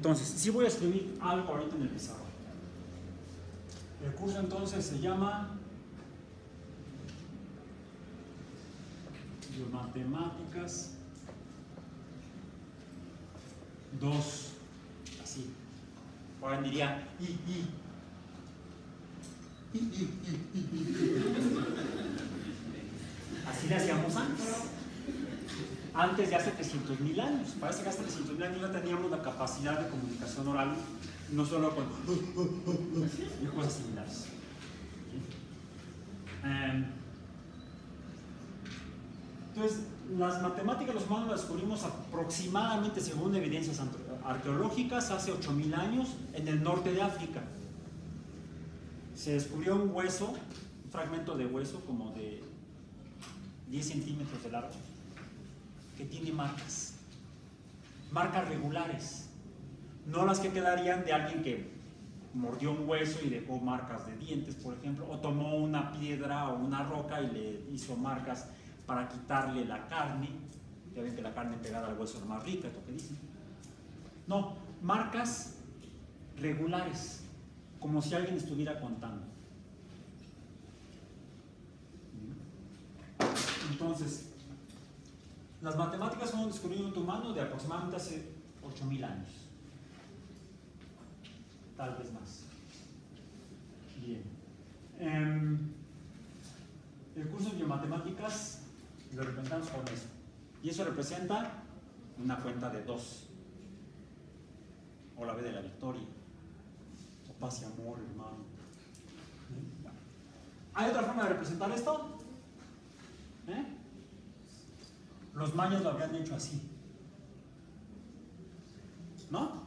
Entonces, sí voy a escribir algo ahorita en el pizarrón. El curso entonces se llama Matemáticas 2. Así. Ahora diría I, I. I, I, I, I. Así le hacíamos antes antes de hace 300.000 años. Parece que hace 300.000 años ya teníamos la capacidad de comunicación oral, no solo con y cosas similares. Em, entonces, las matemáticas los humanos las descubrimos aproximadamente, según evidencias arqueológicas, hace 8.000 años en el norte de África. Se descubrió un hueso, un fragmento de hueso como de 10 centímetros de largo que tiene marcas, marcas regulares, no las que quedarían de alguien que mordió un hueso y dejó marcas de dientes, por ejemplo, o tomó una piedra o una roca y le hizo marcas para quitarle la carne, ya ven que la carne pegada al hueso es más rica, es lo que dicen. No, marcas regulares, como si alguien estuviera contando. Entonces, las matemáticas son un descubrimiento humano de aproximadamente hace 8.000 años. Tal vez más. Bien. Em, el curso de biomatemáticas lo representamos con eso. Y eso representa una cuenta de 2. O la B de la victoria. O paz y amor, hermano. ¿Hay otra forma de representar esto? ¿Eh? Los mayas lo habían hecho así. ¿No?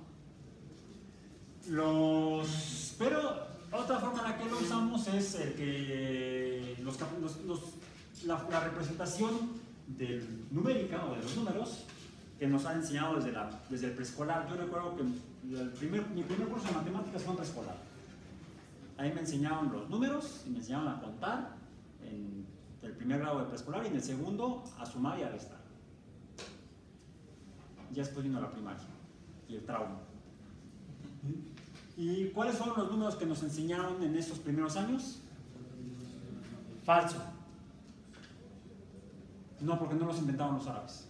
Los, pero otra forma en la que lo usamos es el que los, la, representación del numérica o de los números que nos han enseñado desde, la, desde el preescolar. Yo recuerdo que mi primer curso de matemáticas fue en preescolar. Ahí me enseñaban los números y me enseñaban a contar en el primer grado de preescolar y en el segundo a sumar y a restar. Ya después vino la primaria y el trauma. ¿Y cuáles fueron los números que nos enseñaron en esos primeros años? Falso. No, porque no los inventaron los árabes.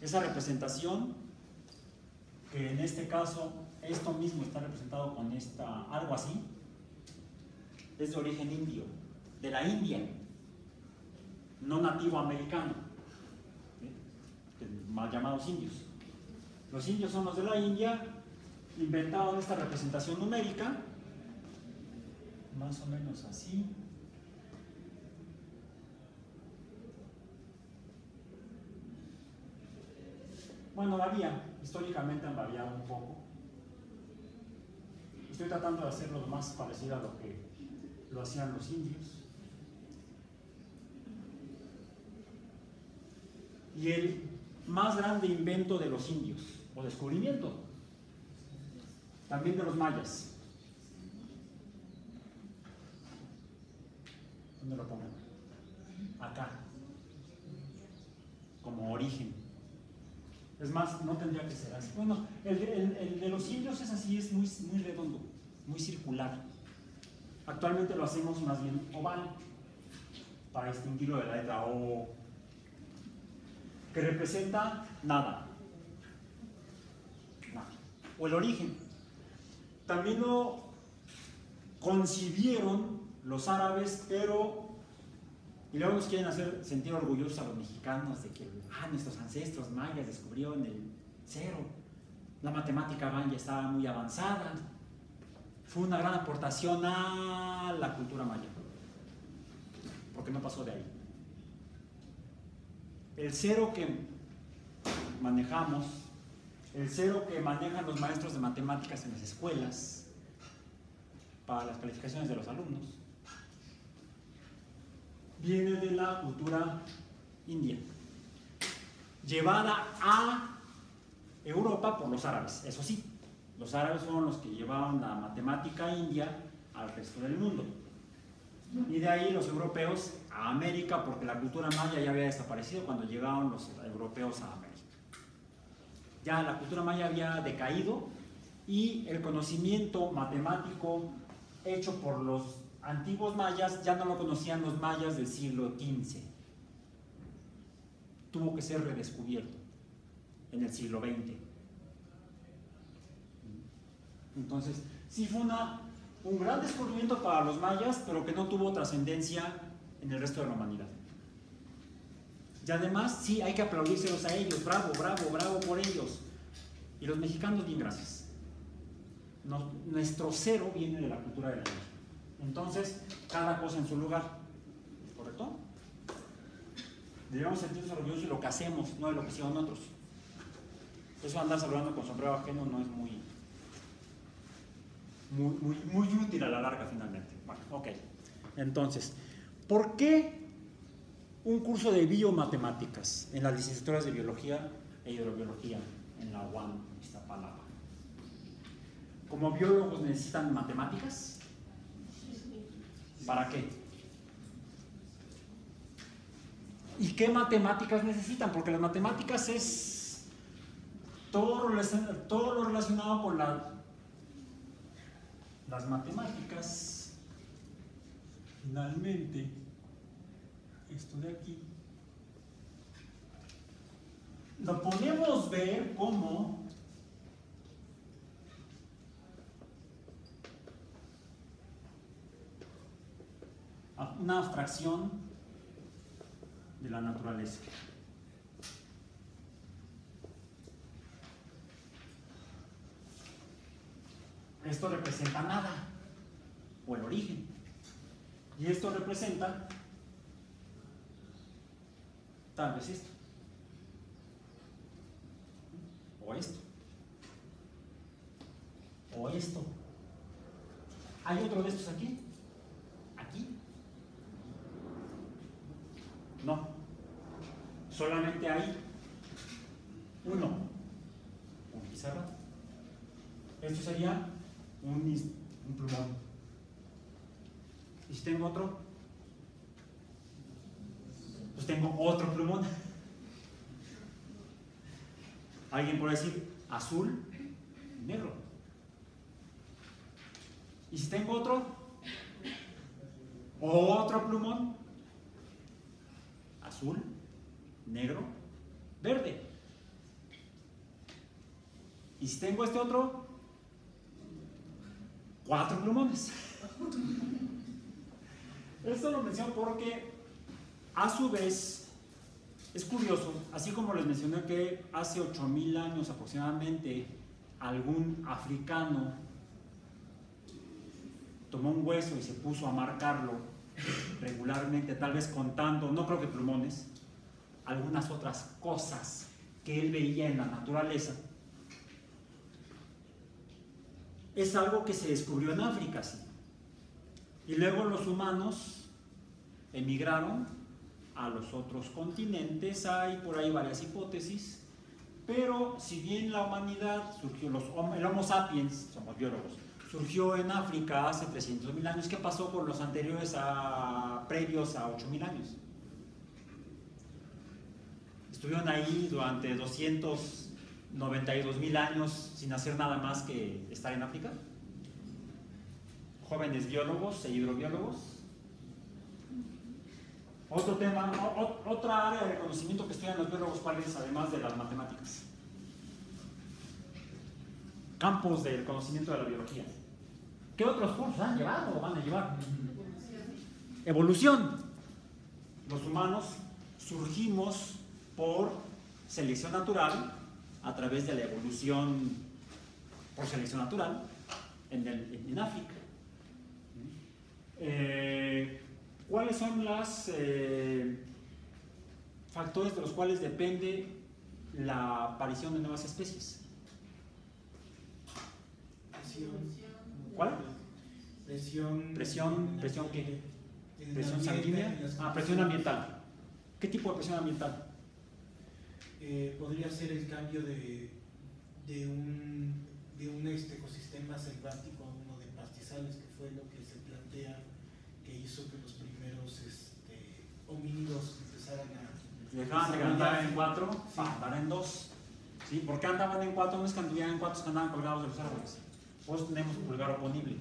Esa representación, que en este caso esto mismo está representado con esta, algo así, es de origen indio, de la India, no nativo americano, mal llamados indios. Los indios son los de la India, inventaron esta representación numérica, más o menos así. Bueno, varía, históricamente han variado un poco. Estoy tratando de hacerlo lo más parecido a lo que lo hacían los indios. Y el más grande invento de los indios, o descubrimiento, también de los mayas. ¿Dónde lo pongo? Acá, como origen. Es más, no tendría que ser así. Bueno, el, de los indios es así, es muy, muy redondo, muy circular. Actualmente lo hacemos más bien oval, para distinguirlo de la letra O que representa nada. O el origen. También lo concibieron los árabes, pero y luego nos quieren hacer sentir orgullosos a los mexicanos de que ah, nuestros ancestros mayas descubrieron el cero. La matemática ya estaba muy avanzada. Fue una gran aportación a la cultura maya. Porque no pasó de ahí. El cero que manejamos, el cero que manejan los maestros de matemáticas en las escuelas para las calificaciones de los alumnos, viene de la cultura india, llevada a Europa por los árabes, eso sí, los árabes fueron los que llevaban la matemática india al resto del mundo. Y de ahí los europeos a América, porque la cultura maya ya había desaparecido cuando llegaron los europeos a América. Ya la cultura maya había decaído y el conocimiento matemático hecho por los antiguos mayas ya no lo conocían los mayas del siglo XV. Tuvo que ser redescubierto en el siglo XX. Entonces, sí fue un gran descubrimiento para los mayas, pero que no tuvo trascendencia en el resto de la humanidad. Y además, sí, hay que aplaudírselos a ellos, bravo, bravo, bravo por ellos. Y los mexicanos, bien gracias. nuestro cero viene de la cultura de la guerra. Entonces, cada cosa en su lugar. ¿Correcto? Debemos sentirnos orgullosos de lo que hacemos, no de lo que hicieron otros. Eso andar saludando con sombrero ajeno no es muy, muy, muy, útil a la larga finalmente. Bueno, ok. Entonces, ¿por qué un curso de biomatemáticas en las licenciaturas de biología e hidrobiología en la UAM, palabra? Como biólogos necesitan matemáticas. ¿Para qué? ¿Y qué matemáticas necesitan? Porque las matemáticas es todo lo, todo lo relacionado con la, las matemáticas. Finalmente, esto de aquí, lo podemos ver como una abstracción de la naturaleza. Esto representa nada, o el origen. Y esto representa tal vez esto. O esto. O esto. ¿Hay otro de estos aquí? No. Solamente hay uno. Un pizarra. Esto sería un, un plumón. ¿Y si tengo otro? Pues tengo otro plumón. Alguien puede decir azul negro. ¿Y si tengo otro? Otro plumón azul, negro, verde. Y si tengo este otro, cuatro plumones. Esto lo menciono porque a su vez es curioso, así como les mencioné que hace 8000 años aproximadamente algún africano tomó un hueso y se puso a marcarlo regularmente, tal vez contando, no creo que plumones, algunas otras cosas que él veía en la naturaleza. Es algo que se descubrió en África, sí. Y luego los humanos emigraron a los otros continentes, hay por ahí varias hipótesis, pero si bien la humanidad surgió, el Homo sapiens, somos biólogos, surgió en África hace 300.000 años. ¿Qué pasó con los anteriores a previos a 8.000 años? Estuvieron ahí durante 292.000 años sin hacer nada más que estar en África. Jóvenes biólogos e hidrobiólogos. Otro tema, otra área de conocimiento que estudian los biólogos, ¿cuál? Además de las matemáticas. Campos del conocimiento de la biología. ¿Qué otros cursos han llevado o van a llevar? Evolución. Los humanos surgimos por selección natural a través de la evolución por selección natural en, África. Eh, ¿Cuáles son los eh, factores de los cuales depende la aparición de nuevas especies? ¿Cuál? Presión. Presión, presión qué? Presión sanguínea. Ah, presión ambiental. ¿Qué tipo de presión ambiental? Eh, podría ser el cambio de, de un, de un este ecosistema selvático a uno de pastizales, que fue lo que se plantea que hizo que los primeros empezaran a. Dejaban de cantar en cuatro, sí. en dos. ¿Sí? ¿Por qué andaban en cuatro? No es que anduvieran en cuatro, es que andaban colgados de los árboles. Pues tenemos pulgar oponible.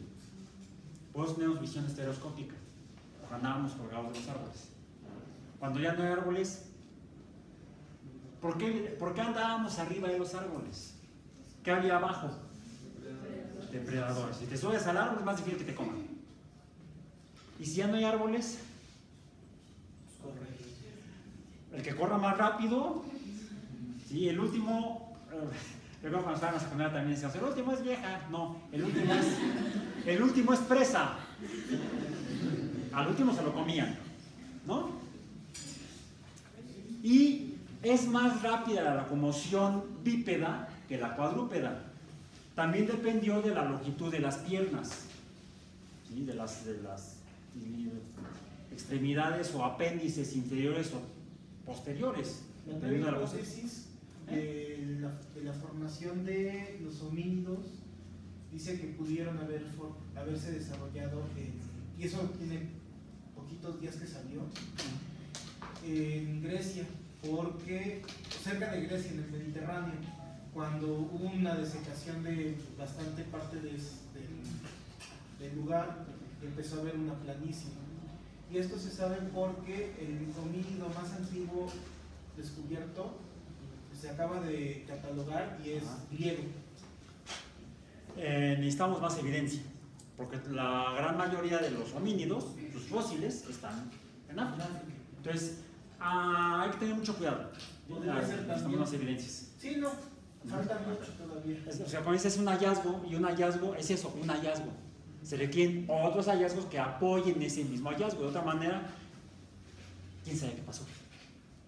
Pues tenemos visión estereoscópica. Andábamos colgados de los árboles. Cuando ya no hay árboles, ¿por qué, ¿por qué andábamos arriba de los árboles? ¿Qué había abajo? Depredadores. Si te subes al árbol es más difícil que te coman. Y si ya no hay árboles, el que corra más rápido, sí, el último, eh, recuerdo cuando estaba en la secundaria también decíamos, el último es vieja, no, el último es, el último es presa. Al último se lo comían, ¿no? Y es más rápida la locomoción bípeda que la cuadrúpeda. También dependió de la longitud de las piernas, ¿sí? de, las, de las extremidades o apéndices inferiores o posteriores. La hipótesis de la, de la formación de los homínidos dice que pudieron haber, haberse desarrollado, y eso tiene poquitos días que salió, en Grecia, porque cerca de Grecia, en el Mediterráneo, cuando hubo una desecación de bastante parte de, del lugar, empezó a haber una planicie. Y esto se sabe porque el homínido más antiguo descubierto se acaba de catalogar y es griego. Eh, necesitamos más evidencia, porque la gran mayoría de los homínidos, sus fósiles, están en África. Entonces, ah, hay que tener mucho cuidado. Podría ser necesitamos más evidencias. Sí, no, falta mucho todavía. O sea, cuando dices un hallazgo, y un hallazgo es eso, un hallazgo. Se requieren otros hallazgos que apoyen ese mismo hallazgo. De otra manera, quién sabe qué pasó.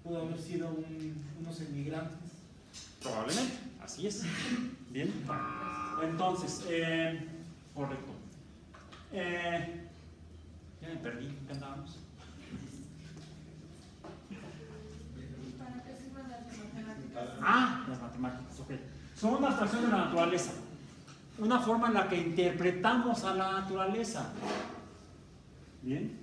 Pudo haber sido un, unos inmigrantes. Probablemente, así es. Bien. Entonces, eh, correcto. Eh, ya me perdí, ¿qué andábamos? ¿Para qué sirven las matemáticas? Ah, las matemáticas, ok. Son una abstracción de la naturaleza. Una forma en la que interpretamos a la naturaleza. Bien.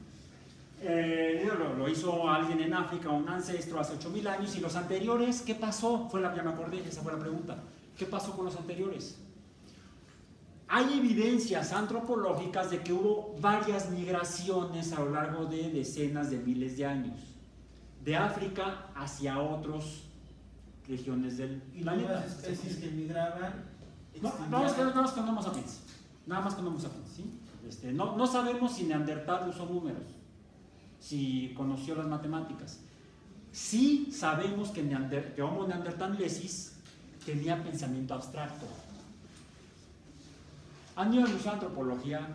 Eh, lo, lo, hizo alguien en África, un ancestro hace 8000 años, y los anteriores, ¿qué pasó? Fue la que me acordé, esa fue la pregunta. ¿Qué pasó con los anteriores? Hay evidencias antropológicas de que hubo varias migraciones a lo largo de decenas de miles de años, de África hacia otras regiones del Y planeta. nuevas especies que migraban. No, nada más, que- nada más con Homo sapiens. Nada más con Homo sapiens, ¿sí? Este, no, no sabemos si Neandertal usó números, si conoció las matemáticas. Sí sabemos que, Neander- que Homo neanderthalensis tenía pensamiento abstracto. Han ido a de Antropología,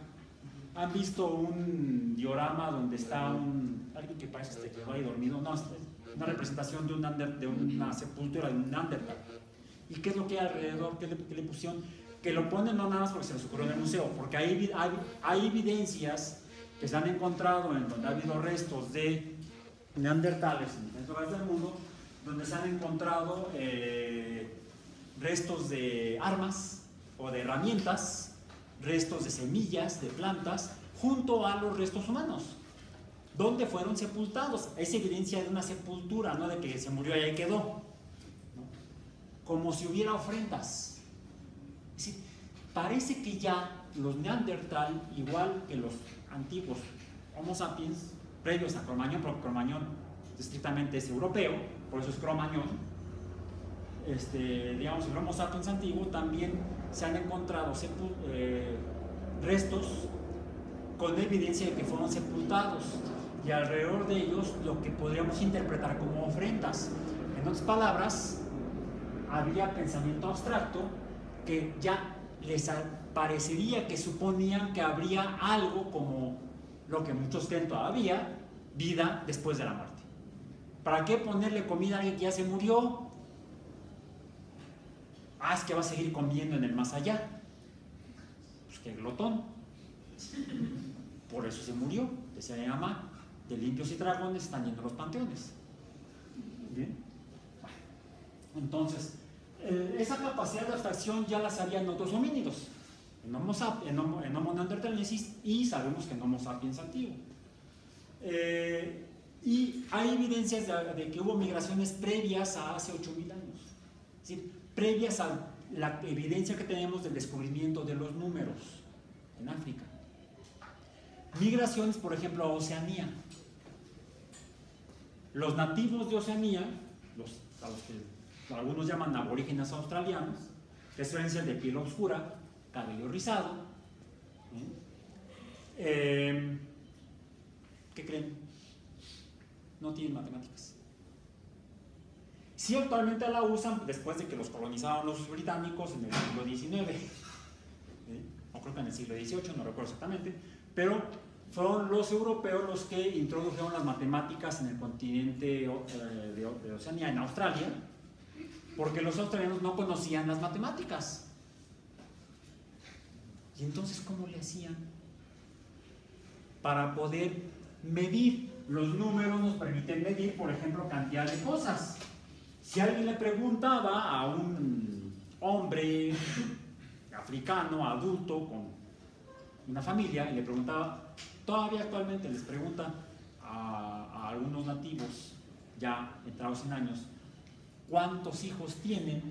han visto un diorama donde está un, alguien que parece que quedó ahí dormido, no, una representación de, un de una sepultura de un Neandertal. ¿Y qué es lo que hay alrededor? ¿Qué le, pusieron? Que lo ponen no nada más porque se les ocurrió en el museo, porque hay, hay, hay evidencias que se han encontrado en donde ha habido restos de neandertales en diferentes lugares del mundo, donde se han encontrado eh, restos de armas o de herramientas, restos de semillas, de plantas, junto a los restos humanos, donde fueron sepultados. Es evidencia de una sepultura, no de que se murió y ahí quedó. Como si hubiera ofrendas. Es decir, parece que ya los neandertal, igual que los antiguos Homo sapiens, previos a Cromañón, porque Cromañón estrictamente es europeo, por eso es Cromañón, este, digamos, el Homo sapiens antiguo también se han encontrado eh, restos con evidencia de que fueron sepultados y alrededor de ellos lo que podríamos interpretar como ofrendas. En otras palabras, había pensamiento abstracto que ya les parecería que suponían que habría algo como lo que muchos creen todavía, vida después de la muerte. ¿Para qué ponerle comida a alguien que ya se murió? Ah, que va a seguir comiendo en el más allá. Pues que glotón. Por eso se murió. Decía mi mamá, de limpios y dragones están yendo los panteones. Bien. Entonces, eh, esa capacidad de abstracción ya la sabían otros homínidos, en Homo, en Homo, en y sabemos que en Homo sapiens antiguo. Eh, y hay evidencias de, que hubo migraciones previas a hace 8000 años. Es previas a la evidencia que tenemos del descubrimiento de los números en África. Migraciones, por ejemplo, a Oceanía. Los nativos de Oceanía, a los que algunos llaman aborígenes australianos, ser de piel oscura, cabello rizado. ¿eh? ¿Qué creen? No tienen matemáticas. Sí, actualmente la usan después de que los colonizaron los británicos en el siglo XIX, o creo que en el siglo XVIII, no recuerdo exactamente, pero fueron los europeos los que introdujeron las matemáticas en el continente eh, de Oceanía, en Australia, porque los australianos no conocían las matemáticas. ¿Y entonces cómo le hacían? Para poder medir. Los números nos permiten medir, por ejemplo, cantidad de cosas. Si alguien le preguntaba a un hombre africano, adulto, con una familia, y le preguntaba, todavía actualmente les pregunta a, algunos nativos ya entrados en años, ¿cuántos hijos tienen?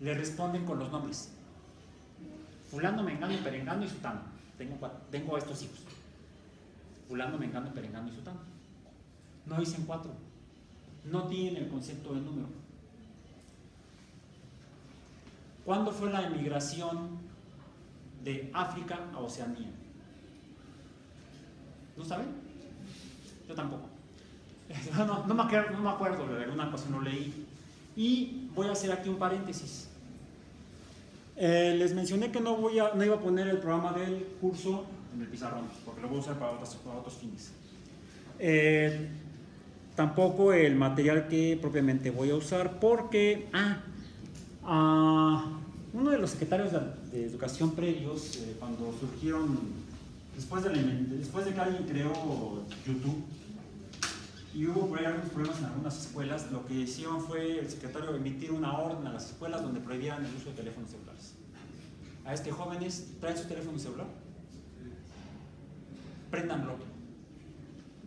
Le responden con los nombres. Fulano, Mengano, Perengano y Sutano. Tengo, tengo estos hijos. Fulano, Mengano, Perengano y Sutano. No dicen cuatro. No tienen el concepto de número. ¿Cuándo fue la emigración de África a Oceanía? ¿No saben? Yo tampoco. No, no, me acuerdo, no me acuerdo, de alguna cosa no leí. Y voy a hacer aquí un paréntesis. Eh, les mencioné que no, voy a, no iba a poner el programa del curso en el pizarrón, porque lo voy a usar para otros, fines. Eh, tampoco el material que propiamente voy a usar, porque ah, ah uno de los secretarios de, educación previos, eh, cuando surgieron, después de, después de que alguien creó YouTube, y hubo por ahí algunos problemas en algunas escuelas, lo que hicieron fue el secretario emitir una orden a las escuelas donde prohibían el uso de teléfonos celulares. A este jóvenes, traen su teléfono celular, préndanlo.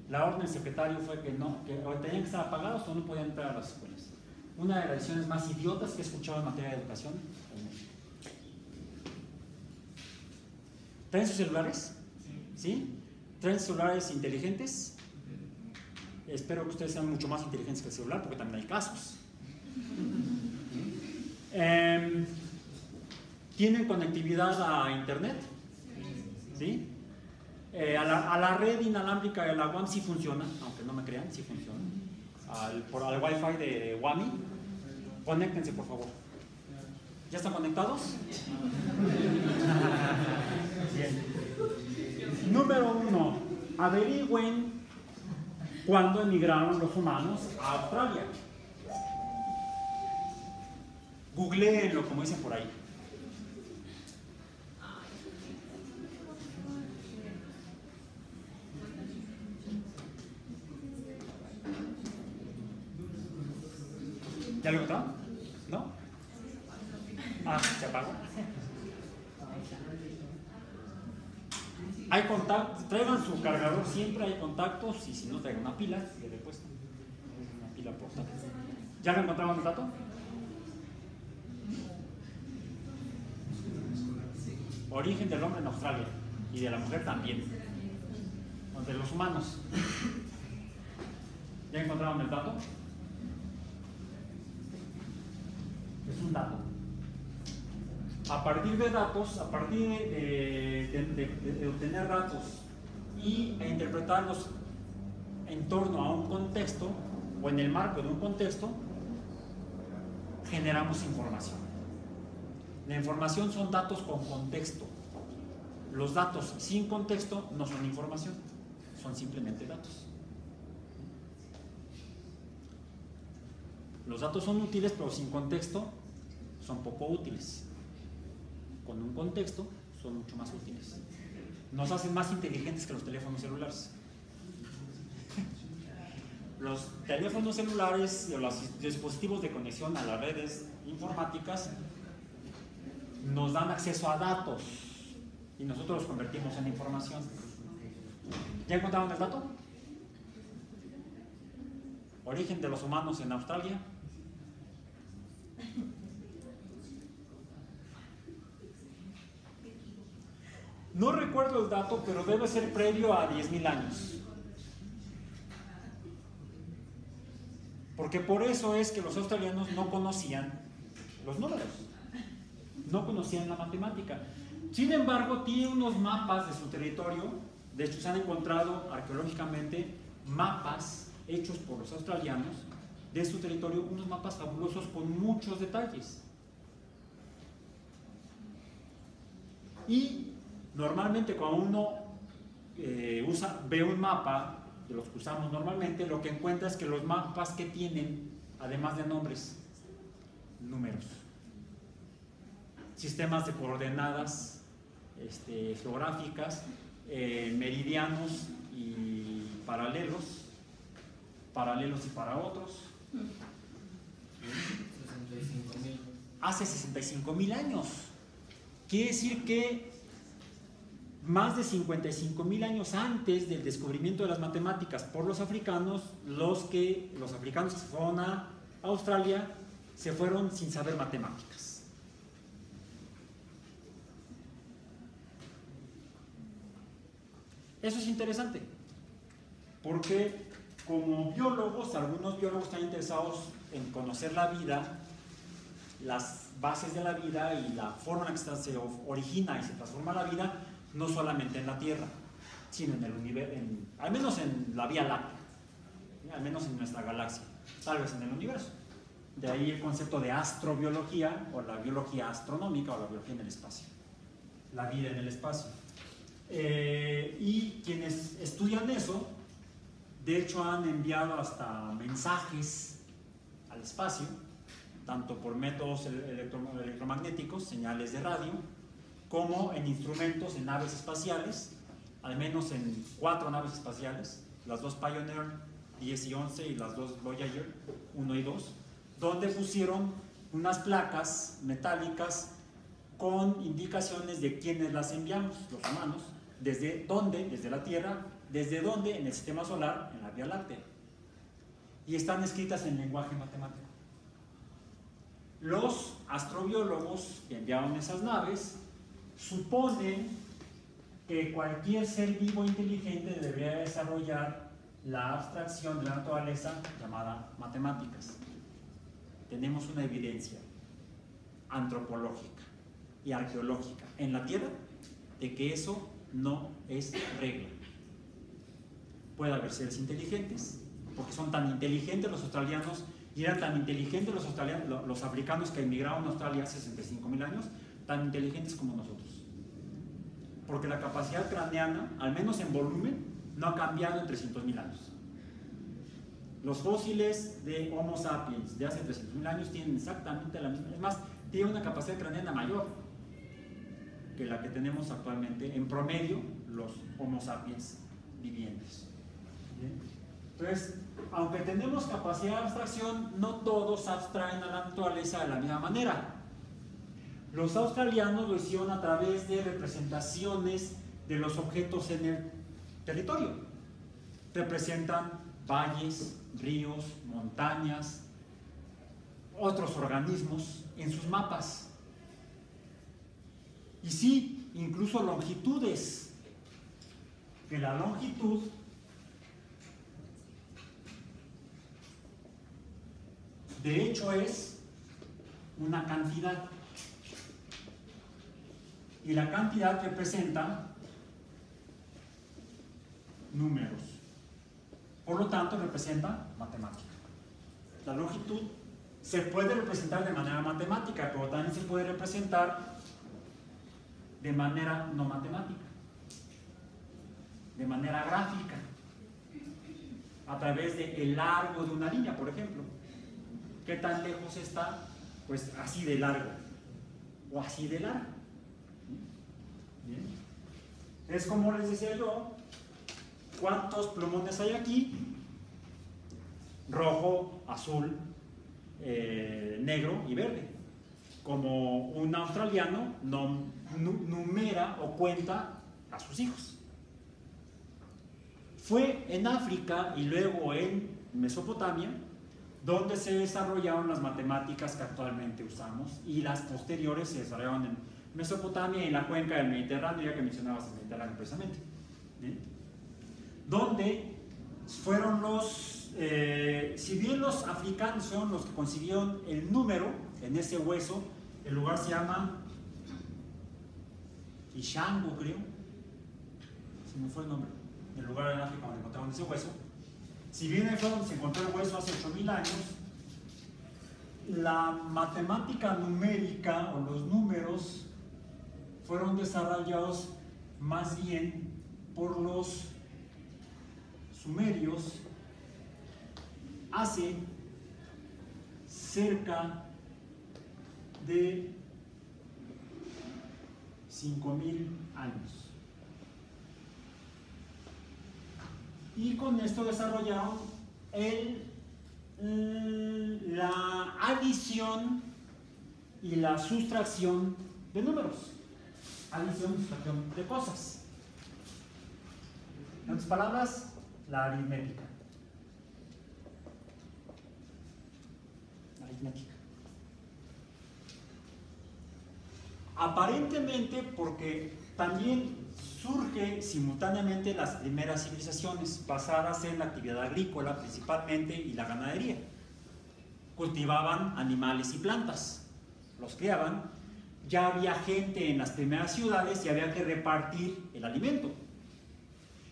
La orden del secretario fue que no, que tenían que estar apagados o no podían entrar a las escuelas. Una de las decisiones más idiotas que he escuchado en materia de educación. ¿Traen sus celulares? ¿Sí? ¿Traen celulares inteligentes? Espero que ustedes sean mucho más inteligentes que el celular, porque también hay casos. Em, ¿Tienen conectividad a Internet? ¿Sí? Eh, a, la, red inalámbrica de la WAM sí funciona, aunque no me crean, sí funciona. Al, por, al Wi-Fi de WAMI. Conéctense, por favor. ¿Ya están conectados? Bien. Número uno, averigüen cuando emigraron los humanos a Australia. Googleenlo, como dicen por ahí. ¿Ya lo encontraron? ¿No? Ah, se apagó. Hay contactos, traigan su cargador siempre, hay contactos y si no traigan una pila de repuesto. Una pila portátil. ¿Ya lo encontraron el dato? Origen del hombre en Australia y de la mujer también. De los humanos. ¿Ya encontraron el dato? Es un dato a partir de datos, a partir de, obtener datos y e interpretarlos en torno a un contexto o en el marco de un contexto, generamos información. La información son datos con contexto. Los datos sin contexto no son información, son simplemente datos. Los datos son útiles, pero sin contexto son poco útiles con un contexto son mucho más útiles. Nos hacen más inteligentes que los teléfonos celulares. Los teléfonos celulares o los dispositivos de conexión a las redes informáticas nos dan acceso a datos y nosotros los convertimos en información. ¿Ya encontraron el dato? Origen de los humanos en Australia. No recuerdo el dato, pero debe ser previo a 10.000 años. Porque por eso es que los australianos no conocían los números, no conocían la matemática. Sin embargo, tiene unos mapas de su territorio, de hecho se han encontrado arqueológicamente mapas hechos por los australianos de su territorio, unos mapas fabulosos con muchos detalles. Y normalmente cuando uno eh, usa, ve un mapa de los que usamos normalmente, lo que encuentra es que los mapas que tienen, además de nombres, números, sistemas de coordenadas este, geográficas, eh, meridianos y paralelos, paralelos y para otros. Hace 65 mil años. Quiere decir que más de 55 mil años antes del descubrimiento de las matemáticas por los africanos, los que los africanos que se fueron a Australia se fueron sin saber matemáticas. Eso es interesante, porque como biólogos, algunos biólogos están interesados en conocer la vida, las bases de la vida y la forma en que se origina y se transforma la vida, no solamente en la Tierra, sino en el universo, al menos en la Vía Láctea, al menos en nuestra galaxia, tal vez en el universo. De ahí el concepto de astrobiología o la biología astronómica o la biología en el espacio, la vida en el espacio. Eh, y quienes estudian eso, de hecho han enviado hasta mensajes al espacio, tanto por métodos electromagnéticos, señales de radio, como en instrumentos, en naves espaciales, al menos en cuatro naves espaciales, las dos Pioneer 10 y 11 y las dos Voyager 1 y 2, donde pusieron unas placas metálicas con indicaciones de quiénes las enviamos, los humanos, desde dónde, desde la Tierra, desde dónde, en el sistema solar, en la Vía Láctea. Y están escritas en lenguaje matemático. Los astrobiólogos que enviaron esas naves supone que cualquier ser vivo inteligente debería desarrollar la abstracción de la naturaleza llamada matemáticas. Tenemos una evidencia antropológica y arqueológica en la Tierra de que eso no es regla. Puede haber seres inteligentes, porque son tan inteligentes los australianos y eran tan inteligentes los, australianos, los africanos que emigraron a Australia hace 65 mil años, tan inteligentes como nosotros. Porque la capacidad craneana, al menos en volumen, no ha cambiado en 300.000 años. Los fósiles de Homo sapiens de hace 300.000 años tienen exactamente la misma, es más, tienen una capacidad craneana mayor que la que tenemos actualmente, en promedio, los Homo sapiens vivientes. Entonces, aunque tenemos capacidad de abstracción, no todos abstraen a la naturaleza de la misma manera. Los australianos lo hicieron a través de representaciones de los objetos en el territorio. Representan valles, ríos, montañas, otros organismos en sus mapas. Y sí, incluso longitudes, que la longitud de hecho es una cantidad y la cantidad representa números. Por lo tanto, representa matemática. La longitud se puede representar de manera matemática, pero también se puede representar de manera no matemática, de manera gráfica, a través del el largo de una línea, por ejemplo. ¿Qué tan lejos está? Pues así de largo o así de largo. Es como les decía yo, ¿cuántos plumones hay aquí? Rojo, azul, eh, negro y verde. Como un australiano no, numera o cuenta a sus hijos. Fue en África y luego en Mesopotamia donde se desarrollaron las matemáticas que actualmente usamos y las posteriores se desarrollaron en Mesopotamia y la cuenca del Mediterráneo, ya que mencionabas el Mediterráneo precisamente. ¿bien? Donde fueron los, eh, si bien los africanos fueron los que consiguieron el número en ese hueso, el lugar se llama Ishango, creo. Se me fue el nombre. El lugar en África donde encontraron ese hueso. Si bien fue donde se encontró el hueso hace 8000 años, la matemática numérica o los números fueron desarrollados más bien por los sumerios hace cerca de 5000 años. Y con esto desarrollaron el, mm, la adición y la sustracción de números. Adición de cosas. En otras palabras, la aritmética. Aritmética. Aparentemente porque también surge simultáneamente las primeras civilizaciones basadas en la actividad agrícola principalmente y la ganadería. Cultivaban animales y plantas, los criaban, ya había gente en las primeras ciudades y había que repartir el alimento.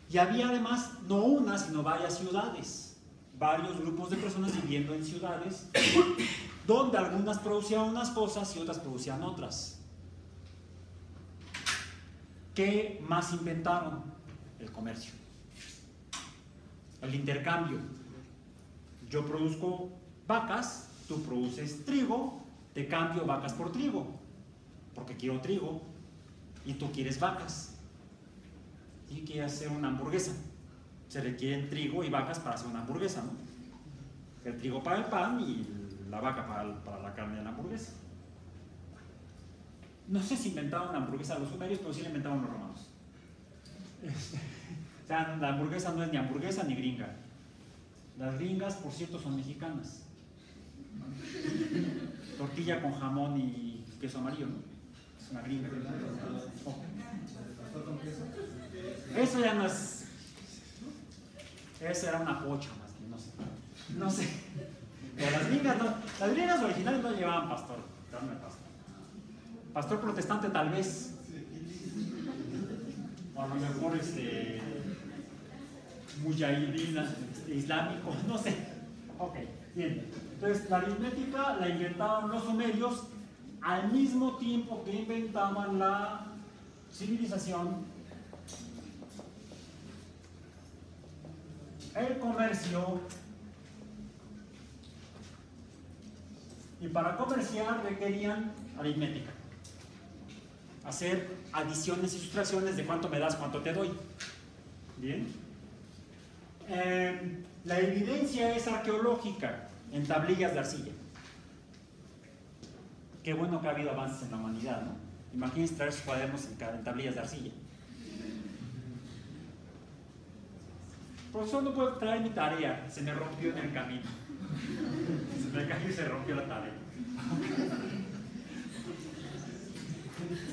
Y había además no una, sino varias ciudades, varios grupos de personas viviendo en ciudades, donde algunas producían unas cosas y otras producían otras. ¿Qué más inventaron? El comercio. El intercambio. Yo produzco vacas, tú produces trigo, te cambio vacas por trigo, porque quiero trigo y tú quieres vacas. Y quieres hacer una hamburguesa. Se requieren trigo y vacas para hacer una hamburguesa, ¿no? El trigo para el pan y la vaca para, la carne de la hamburguesa. No sé si inventaron la hamburguesa los sumerios, pero sí la inventaron los romanos. o sea, la hamburguesa no es ni hamburguesa ni gringa. Las gringas, por cierto, son mexicanas. Tortilla con jamón y queso amarillo, ¿no? Una gringa. Oh. Eso ya no es. Eso era una pocha más que no sé. No sé. Las gringas originales no llevaban pastor. Dame pastor. Pastor protestante tal vez. O a lo mejor este mujahidín este, islámico, no sé. Ok, bien. Entonces la aritmética la inventaban los sumerios al mismo tiempo que inventaban la civilización, el comercio, y para comerciar requerían aritmética hacer adiciones y sustracciones de cuánto me das, cuánto te doy. Bien. Eh, la evidencia es arqueológica en tablillas de arcilla. Qué bueno que ha habido avances en la humanidad, ¿no? Imagínense traer sus cuadernos en, tablillas de arcilla. Profesor, no puedo traer mi tarea, se me rompió en el camino. Se me cayó y se rompió la tarea.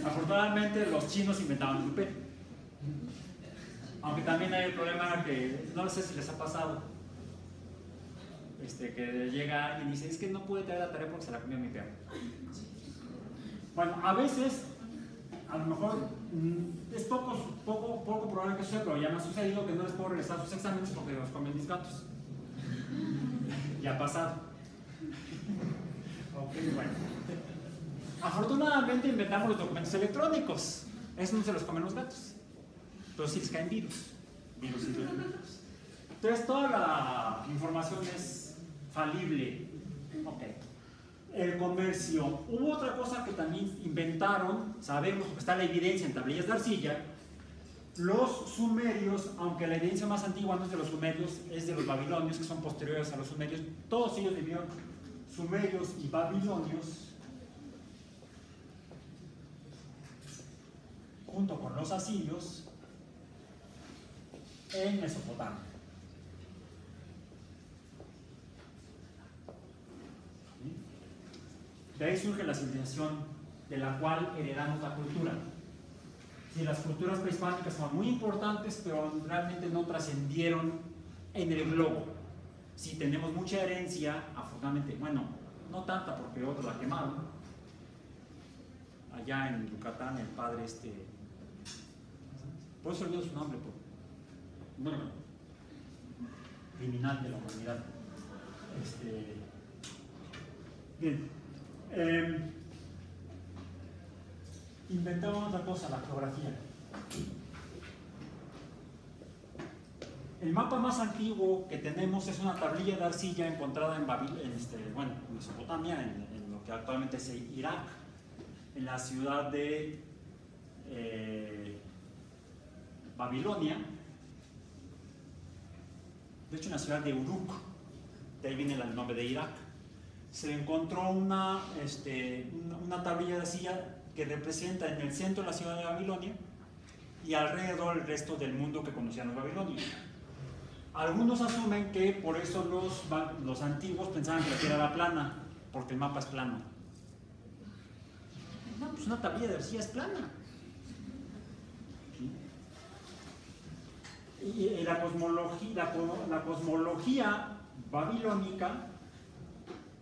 Afortunadamente los chinos inventaban el papel. Aunque también hay el problema que, no sé si les ha pasado, este, que llega alguien y dice, es que no pude traer la tarea porque se la comió mi perro. Bueno, a veces, a lo mejor mm, es poco, poco, poco probable que suceda, pero ya me ha sucedido que no les puedo regresar sus exámenes porque los comen mis gatos. ya ha pasado. ok, bueno. Afortunadamente inventamos los documentos electrónicos. Eso no se los comen los gatos. Pero sí les caen virus. Virus electrónicos. Entonces toda la información es El comercio. Hubo otra cosa que también inventaron, sabemos que está la evidencia en tablillas de arcilla. Los sumerios, aunque la evidencia más antigua no es de los sumerios, es de los babilonios, que son posteriores a los sumerios, todos ellos vivieron sumerios y babilonios junto con los asirios en Mesopotamia. De ahí surge la civilización de la cual heredamos la cultura. Si las culturas prehispánicas son muy importantes, pero realmente no trascendieron en el globo. Si tenemos mucha herencia, afortunadamente, bueno, no tanta porque otros la quemaron. Allá en Yucatán, el padre este. Por eso olvido su nombre, por, bueno, criminal de la humanidad. Este, bien. Eh, inventamos otra cosa, la geografía. El mapa más antiguo que tenemos es una tablilla de arcilla encontrada en, Babil en, este, bueno, en Mesopotamia, en, en, lo que actualmente es Irak, en la ciudad de eh, Babilonia, de hecho en la ciudad de Uruk, de ahí viene el nombre de Irak, se encontró una, este, una tablilla de arcilla que representa en el centro la ciudad de Babilonia y alrededor el resto del mundo que conocían los babilonios. Algunos asumen que por eso los, los antiguos pensaban que la Tierra era plana, porque el mapa es plano. No, pues una tablilla de arcilla es plana. Y la cosmología, la cosmología babilónica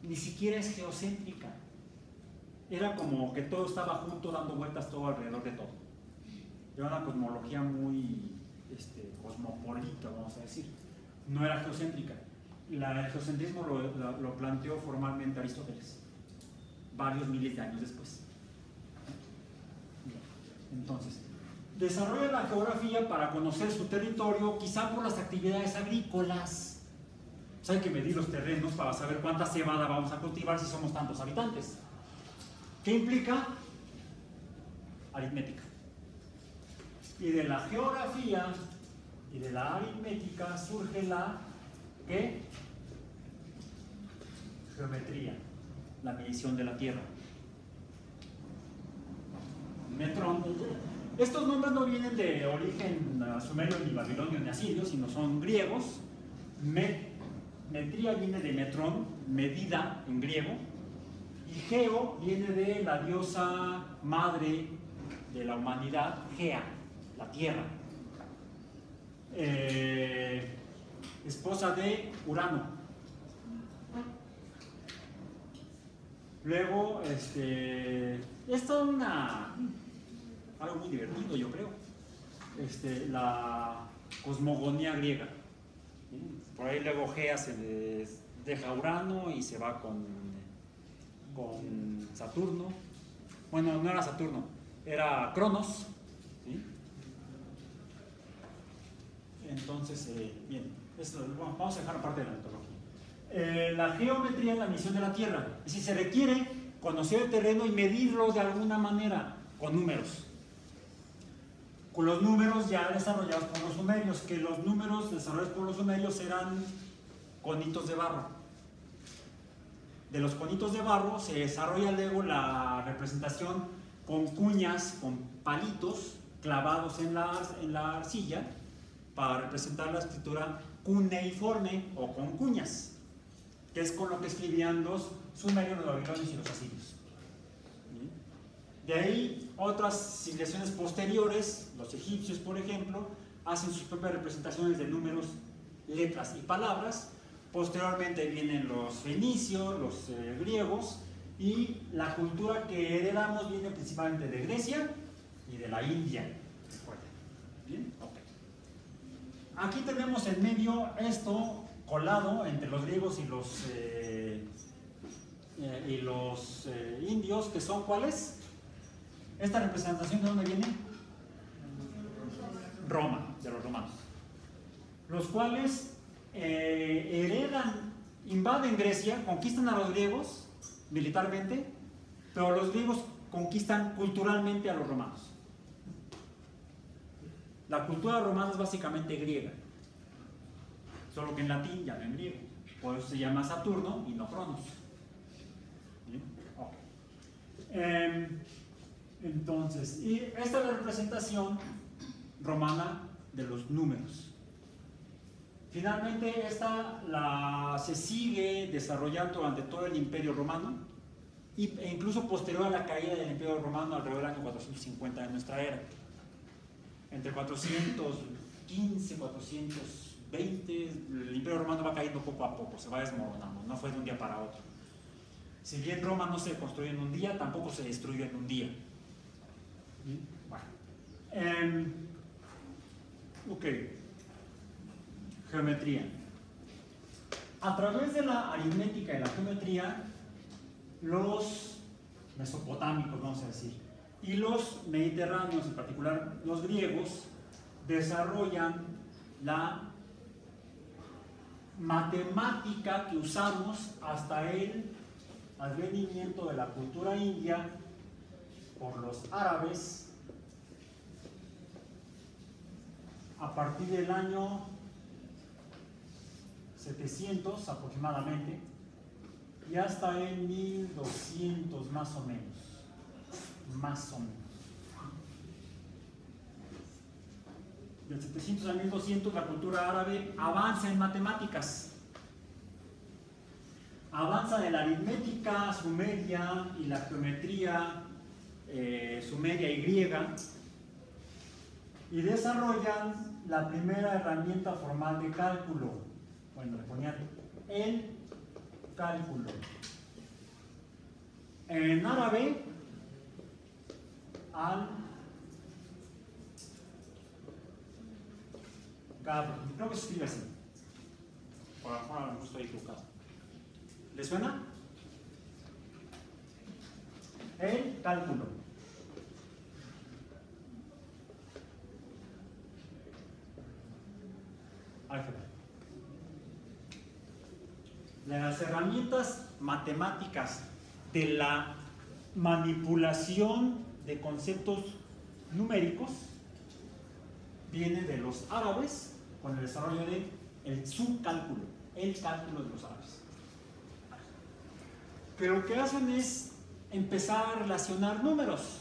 ni siquiera es geocéntrica. Era como que todo estaba junto, dando vueltas todo alrededor de todo. Era una cosmología muy este, cosmopolita, vamos a decir no era geocéntrica. La, el geocentrismo lo, lo, planteó formalmente Aristóteles, varios miles de años después. Entonces, desarrolla la geografía para conocer su territorio, quizá por las actividades agrícolas. Pues hay que medir los terrenos para saber cuánta cebada vamos a cultivar si somos tantos habitantes. ¿Qué implica? Aritmética. Y de la geografía y de la aritmética surge la ¿qué? geometría, la medición de la Tierra. Metrón. Estos nombres no vienen de origen sumerio, ni babilonio, ni asirio, sino son griegos. Metría viene de metrón, medida en griego. Y geo viene de la diosa madre de la humanidad, Gea, la tierra eh, esposa de Urano. Luego, este, esto es una, algo muy divertido, yo creo. Este, la cosmogonía griega. Por ahí luego Gea se deja Urano y se va con, con Saturno. Bueno, no era Saturno, era Cronos. Entonces, eh, bien, esto, vamos a dejar aparte de la metodología. Eh, la geometría es la misión de la Tierra. Es decir, se requiere conocer el terreno y medirlo de alguna manera con números. Con los números ya desarrollados por los sumerios, que los números desarrollados por los sumerios eran conitos de barro. De los conitos de barro se desarrolla luego la representación con cuñas, con palitos clavados en la, en la arcilla para representar la escritura cuneiforme o con cuñas, que es con lo que escribían los sumerios, los babilonios y los asirios. De ahí otras civilizaciones posteriores, los egipcios por ejemplo, hacen sus propias representaciones de números, letras y palabras. Posteriormente vienen los fenicios, los eh, griegos y la cultura que heredamos viene principalmente de Grecia y de la India. ¿Bien? Aquí tenemos en medio esto colado entre los griegos y los, eh, eh, y los indios, que son cuáles? ¿Esta representación de dónde viene? Roma, de los romanos. Los cuales heredan, invaden Grecia, conquistan a los griegos militarmente, pero los griegos conquistan culturalmente a los romanos. La cultura romana es básicamente griega, solo que en latín ya no en griego. Por eso se llama Saturno y no Cronos. Eh, entonces, y esta es la representación romana de los números. Finalmente, esta la, se sigue desarrollando durante todo el imperio romano. e incluso posterior a la caída del Imperio Romano alrededor del año 450 de nuestra era. Entre 415 420, el Imperio Romano va cayendo poco a poco, se va desmoronando, no fue de un día para otro. Si bien Roma no se construyó en un día, tampoco se destruyó en un día. Bueno. em, ok. Geometría. A través de la aritmética y la geometría, los mesopotámicos, vamos a decir, y los mediterráneos, en particular los griegos, desarrollan la matemática que usamos hasta el advenimiento de la cultura india por los árabes a partir del año 700 aproximadamente y hasta el 1200 más o menos. Más o menos. Del 700 al 1200 la cultura árabe avanza en matemáticas. Avanza de la aritmética sumeria y la geometría eh, sumeria y griega y desarrollan la primera herramienta formal de cálculo. Bueno, le ponían el cálculo. En árabe, al. Creo que se escribe así. Por ahora no estoy equivocado. ¿Le suena? El cálculo. Álgebra. Las herramientas matemáticas de la manipulación de conceptos numéricos viene de los árabes con el desarrollo de el subcálculo, el cálculo de los árabes. Que lo que hacen es empezar a relacionar números.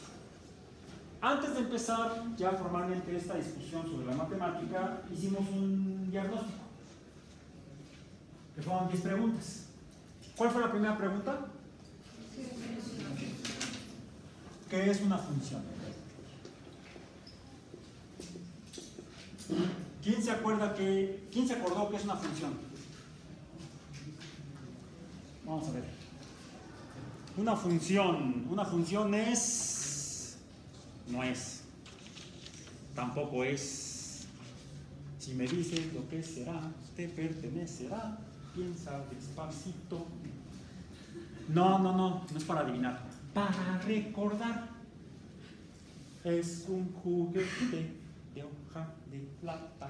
Antes de empezar ya formalmente esta discusión sobre la matemática, hicimos un diagnóstico, que fueron 10 preguntas. ¿Cuál fue la primera pregunta? ¿Qué es una función? ¿Quién se acuerda que, quién se acordó que es una función? Vamos a ver. Una función, una función es, no es, tampoco es. Si me dices lo que será, te pertenecerá, piensa despacito. No, no, no, no es para adivinar, para recordar. Es un juguete de hoja de plata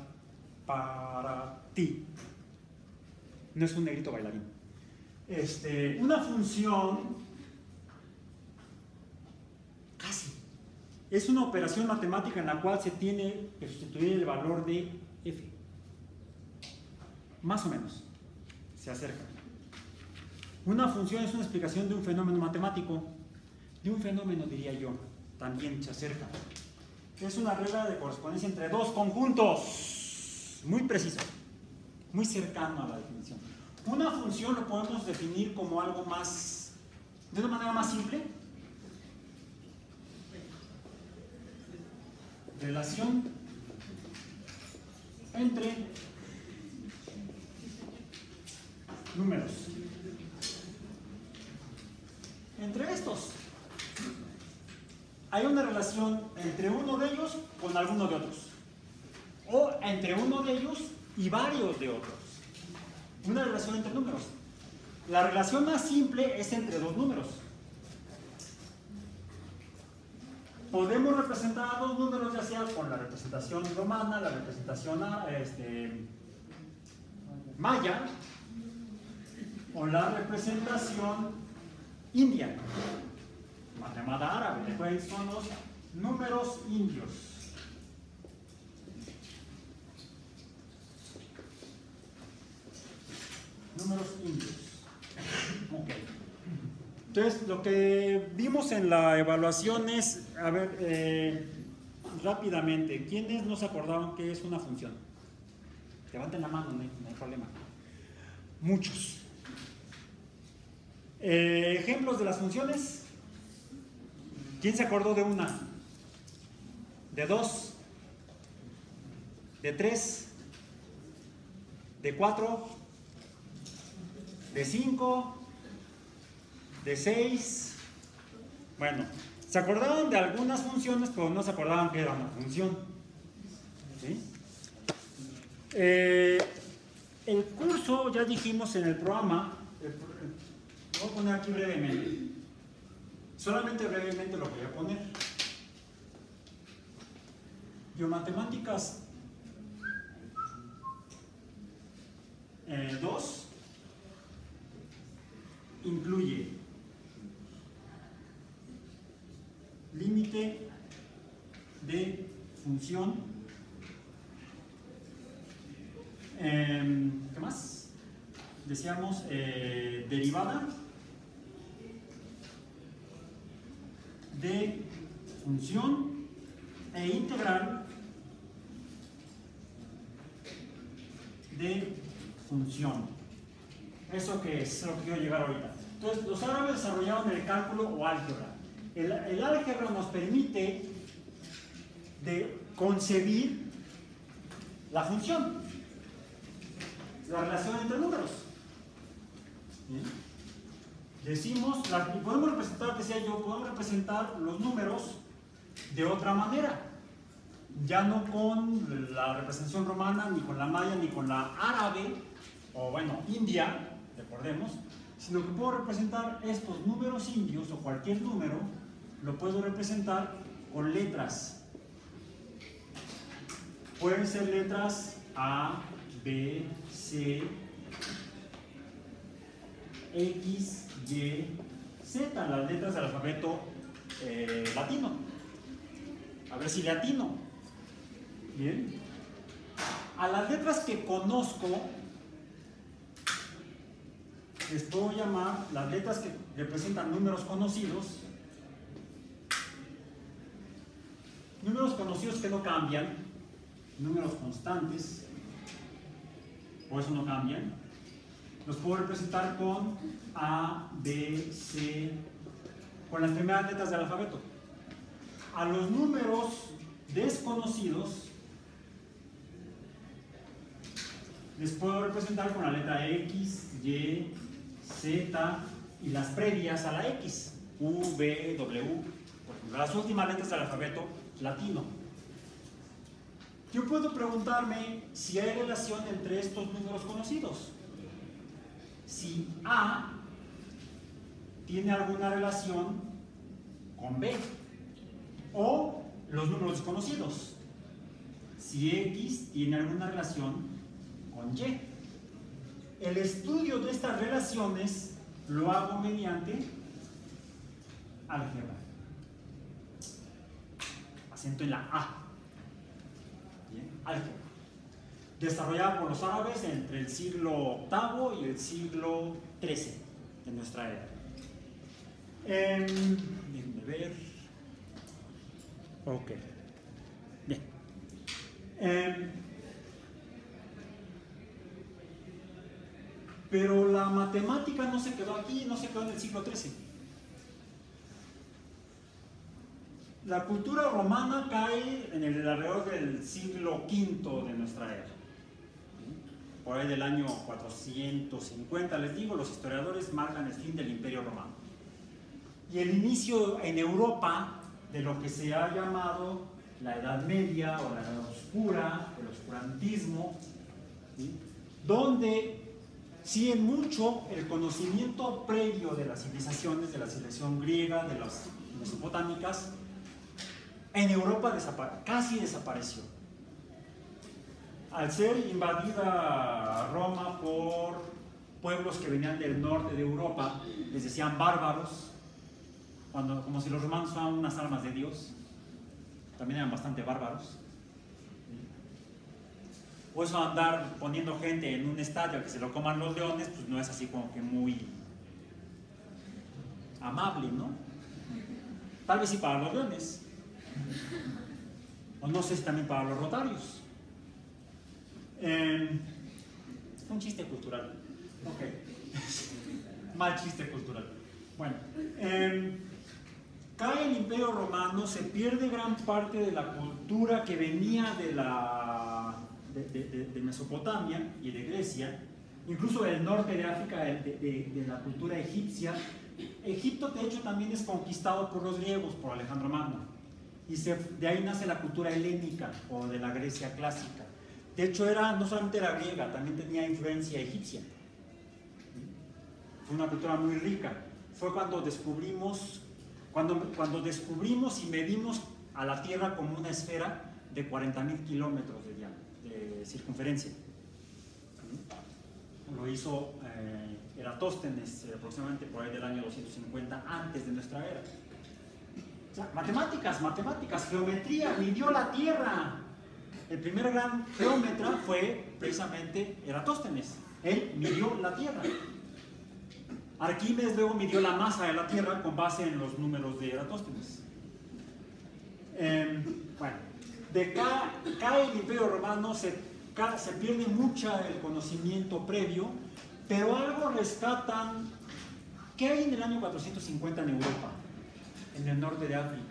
para ti. No es un negrito bailarín. Este, una función casi es una operación matemática en la cual se tiene que sustituir el valor de f. Más o menos. Se acerca. Una función es una explicación de un fenómeno matemático. De un fenómeno, diría yo. También se acerca. Es una regla de correspondencia entre dos conjuntos. Muy preciso. Muy cercano a la definición. Una función lo podemos definir como algo más, de una manera más simple. Relación entre números. Entre estos. Hay una relación entre uno de ellos con alguno de otros. O entre uno de ellos y varios de otros. Una relación entre números. La relación más simple es entre dos números. Podemos representar a dos números ya sea con la representación romana, la representación ah, este, maya o la representación india, más llamada árabe. Después son los números indios. Números indios. Ok. Entonces, lo que vimos en la evaluación es, a ver, eh, rápidamente, ¿quiénes no se acordaban que es una función? Levanten la mano, no hay, no hay problema. Muchos. Eh, ejemplos de las funciones. ¿Quién se acordó de una? ¿De dos? ¿De tres? ¿De cuatro? ¿De cinco? ¿De seis? Bueno, se acordaban de algunas funciones, pero no se acordaban que era una función. Eh, el curso, ya dijimos en el programa, el voy a poner aquí brevemente, solamente brevemente lo voy a poner. Biomatemáticas 2 incluye límite de función. Em, ¿Qué más? Decíamos eh, derivada de función e integral de función. ¿Eso qué es? Es lo que quiero llegar ahorita. Entonces, los árabes desarrollaron el cálculo o álgebra. El, álgebra nos permite de concebir la función, la relación entre números. Decimos, la- podemos representar, decía yo, podemos representar los números de otra manera. Ya no con la representación romana, ni con la maya, ni con la árabe, o bueno, india, recordemos, sino que puedo representar estos números indios o cualquier número, lo puedo representar con letras. Pueden ser letras A, B, C, X, Y, Z, las letras del alfabeto eh, latino. A ver si latino. Bien. A las letras que conozco, les puedo llamar las letras que representan números conocidos. Números conocidos que no cambian, números constantes, por eso no cambian. Los puedo representar con A, B, C, con las primeras letras del alfabeto. A los números desconocidos les puedo representar con la letra X, Y, Z y las previas a la X, U, V, W, las últimas letras del alfabeto latino. Yo puedo preguntarme si hay relación entre estos números conocidos. Si A tiene alguna relación con B o los números desconocidos. Si X tiene alguna relación con Y. El estudio de estas relaciones lo hago mediante álgebra. Acento en la A. Bien, álgebra. Desarrollada por los árabes entre el siglo VIII y el siglo XIII de nuestra era. Em, déjenme ver. Ok. Bien. Em, pero la matemática no se quedó aquí, no se quedó en el siglo XIII. La cultura romana cae en el alrededor del siglo V de nuestra era. Por ahí del año 450, les digo, los historiadores marcan el fin del imperio romano. Y el inicio en Europa de lo que se ha llamado la Edad Media o la Edad Oscura, el oscurantismo, donde sí mucho el conocimiento previo de las civilizaciones, de la civilización griega, de las mesopotámicas, en Europa casi desapareció. Al ser invadida Roma por pueblos que venían del norte de Europa, les decían bárbaros, cuando, como si los romanos fueran unas almas de Dios, también eran bastante bárbaros. O eso andar poniendo gente en un estadio que se lo coman los leones, pues no es así como que muy amable, ¿no? Tal vez sí para los leones. O no sé si también para los rotarios. Eh, un chiste cultural. Mal chiste cultural. Bueno, em, cae el Imperio Romano, se pierde gran parte de la cultura que venía de, la, de, Mesopotamia y de Grecia, incluso del norte de África, de, la cultura egipcia. Egipto, de hecho, también es conquistado por los griegos, por Alejandro Magno. Y de ahí nace la cultura helénica o de la Grecia clásica. De hecho, era, no solamente era griega, también tenía influencia egipcia. Fue una cultura muy rica. Fue cuando descubrimos, cuando, cuando descubrimos y medimos a la Tierra como una esfera de 40.000 kilómetros de, de, circunferencia. Lo hizo eh, Eratóstenes eh, aproximadamente por ahí del año 250 antes de nuestra era. Matemáticas, matemáticas, geometría, midió la Tierra. El primer gran geómetra fue precisamente Eratóstenes. Él midió la Tierra. Arquímedes luego midió la masa de la Tierra con base en los números de Eratóstenes. Em, bueno, de cae, el Imperio Romano, se, se pierde mucho el conocimiento previo, pero algo rescatan. ¿Qué hay en el año 450 en Europa? En el norte de África,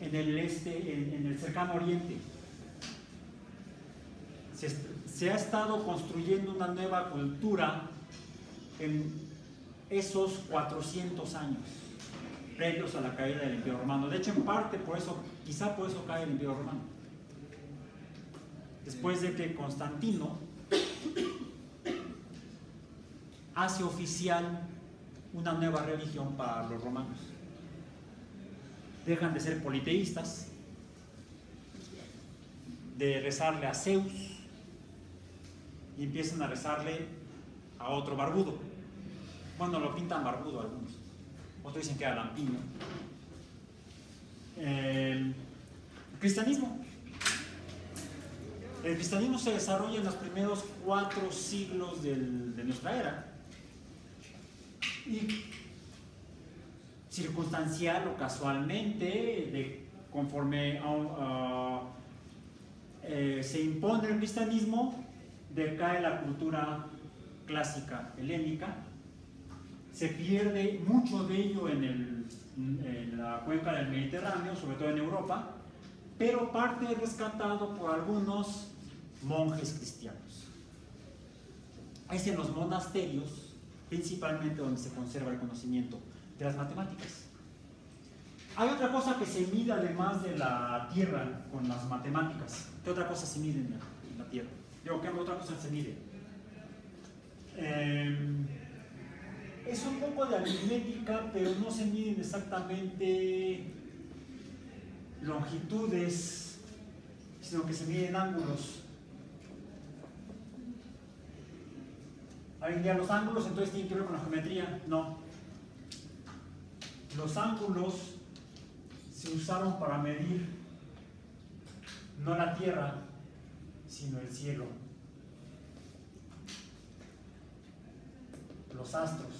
en el este, en, el cercano oriente. Se, se ha estado construyendo una nueva cultura en esos 400 años previos a la caída del Imperio Romano. De hecho, en parte por eso, quizá por eso cae el Imperio Romano. Después de que Constantino hace oficial una nueva religión para los romanos. Dejan de ser politeístas, de rezarle a Zeus y empiezan a rezarle a otro barbudo. Bueno, lo pintan barbudo algunos. Otros dicen que era lampiño. El cristianismo. El cristianismo se desarrolla en los primeros cuatro siglos de nuestra era. Y circunstancial o casualmente, conforme eh, se impone el cristianismo, decae la cultura clásica helénica se pierde mucho de ello en, la cuenca del Mediterráneo, sobre todo en Europa, pero parte es rescatado por algunos monjes cristianos. Es en los monasterios, principalmente donde se conserva el conocimiento de las matemáticas. Hay otra cosa que se mide además de la Tierra con las matemáticas. ¿Qué otra cosa se mide en la, Tierra? Digo, ¿qué otra cosa se mide? Eh, es un poco de aritmética, pero no se miden exactamente longitudes, sino que se miden ángulos. ¿Alguien día los ángulos entonces tienen que ver con la geometría? No. Los ángulos se usaron para medir no la Tierra, sino el cielo. Los astros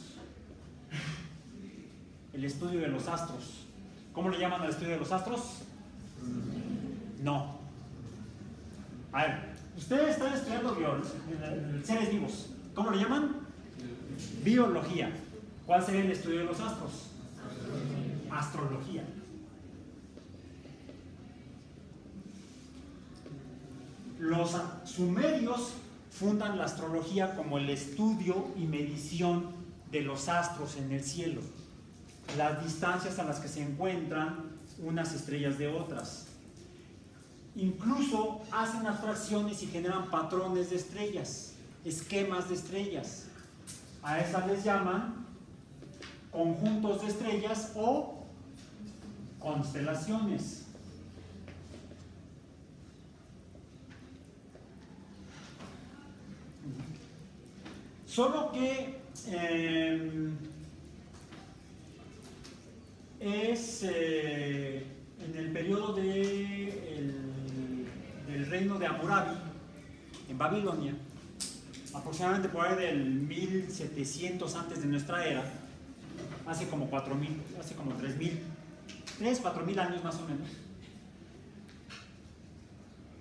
el estudio de los astros. ¿Cómo le llaman al estudio de los astros? No. A ver, ustedes están estudiando seres vivos. ¿Cómo le llaman? Biología. ¿Cuál sería el estudio de los astros? Astrología. Los sumerios fundan la astrología como el estudio y medición de los astros en el cielo las distancias a las que se encuentran unas estrellas de otras. Incluso hacen abstracciones y generan patrones de estrellas, esquemas de estrellas. A esas les llaman conjuntos de estrellas o constelaciones. Solo que em, es eh, en el periodo de del reino de Amurabi, en Babilonia, aproximadamente por ahí del 1700 antes de nuestra era, hace como 4000, hace como 3000, 3, 4000 años más o menos.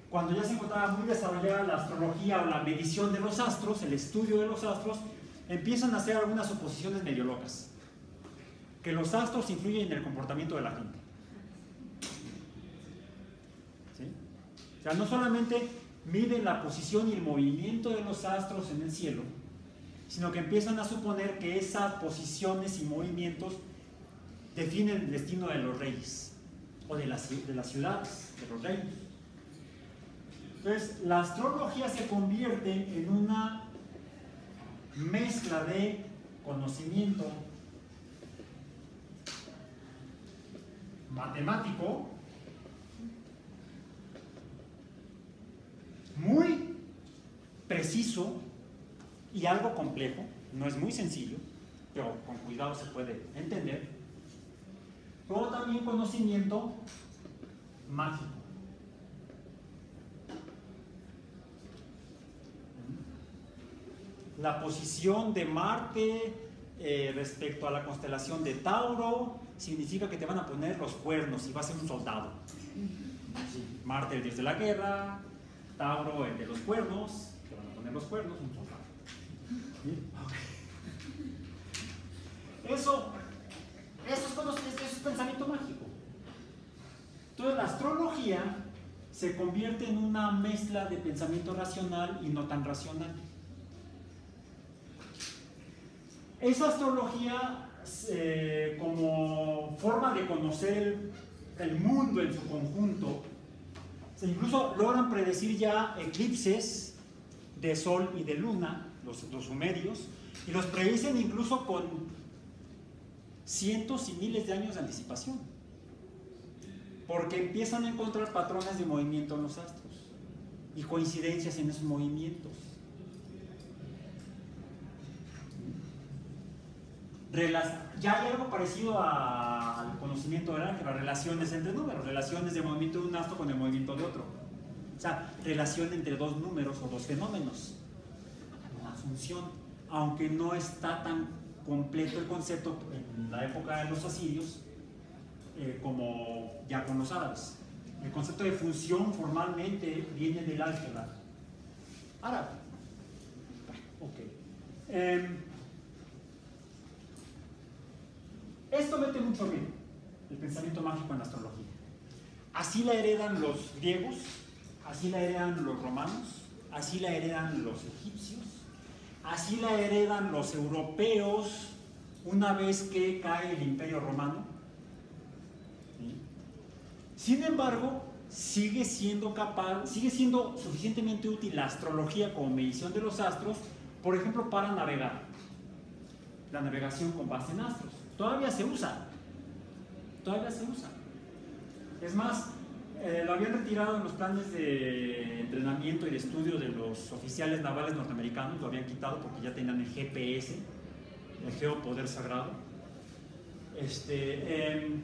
Cuando ya se encontraba muy desarrollada la astrología o la medición de los astros, el estudio de los astros, empiezan a hacer algunas suposiciones medio locas. Que los astros influyen en el comportamiento de la gente. ¿Sí? O sea, no solamente miden la posición y el movimiento de los astros en el cielo, sino que empiezan a suponer que esas posiciones y movimientos definen el destino de los reyes o de las, de las ciudades, de los reinos. Entonces, la astrología se convierte en una mezcla de conocimiento matemático muy preciso y algo complejo, no es muy sencillo, pero con cuidado se puede entender, pero también conocimiento mágico. La posición de Marte eh, respecto a la constelación de Tauro significa que te van a poner los cuernos y vas a ser un soldado. Marte el dios de la guerra, Tauro el de los cuernos, te van a poner los cuernos, un soldado. Eso, eso es, pensamiento mágico. Entonces la astrología se convierte en una mezcla de pensamiento racional y no tan racional. Esa astrología eh, como forma de conocer el, mundo en su conjunto, se incluso logran predecir ya eclipses de sol y de luna, los, sumerios, y los predicen incluso con cientos y miles de años de anticipación, porque empiezan a encontrar patrones de movimiento en los astros y coincidencias en esos movimientos. ya hay algo parecido al conocimiento del álgebra, relaciones entre números, relaciones de movimiento de un astro con el movimiento de otro. O sea, relación entre dos números o dos fenómenos. Función, aunque no está tan completo el concepto en la época de los asirios eh, como ya con los árabes. El concepto de función formalmente viene del álgebra árabe. Ok. Em, esto mete mucho ruido, el pensamiento mágico en la astrología. Así la heredan los griegos, así la heredan los romanos, así la heredan los egipcios, Así la heredan los europeos una vez que cae el imperio romano. Sin embargo, sigue siendo capaz, sigue siendo suficientemente útil la astrología como medición de los astros, por ejemplo, para navegar. La navegación con base en astros. Todavía se usa. Todavía se usa. Es más, eh, lo habían retirado en los planes de entrenamiento y de estudio de los oficiales navales norteamericanos, lo habían quitado porque ya tenían el GPS, el geopoder sagrado. Este, em,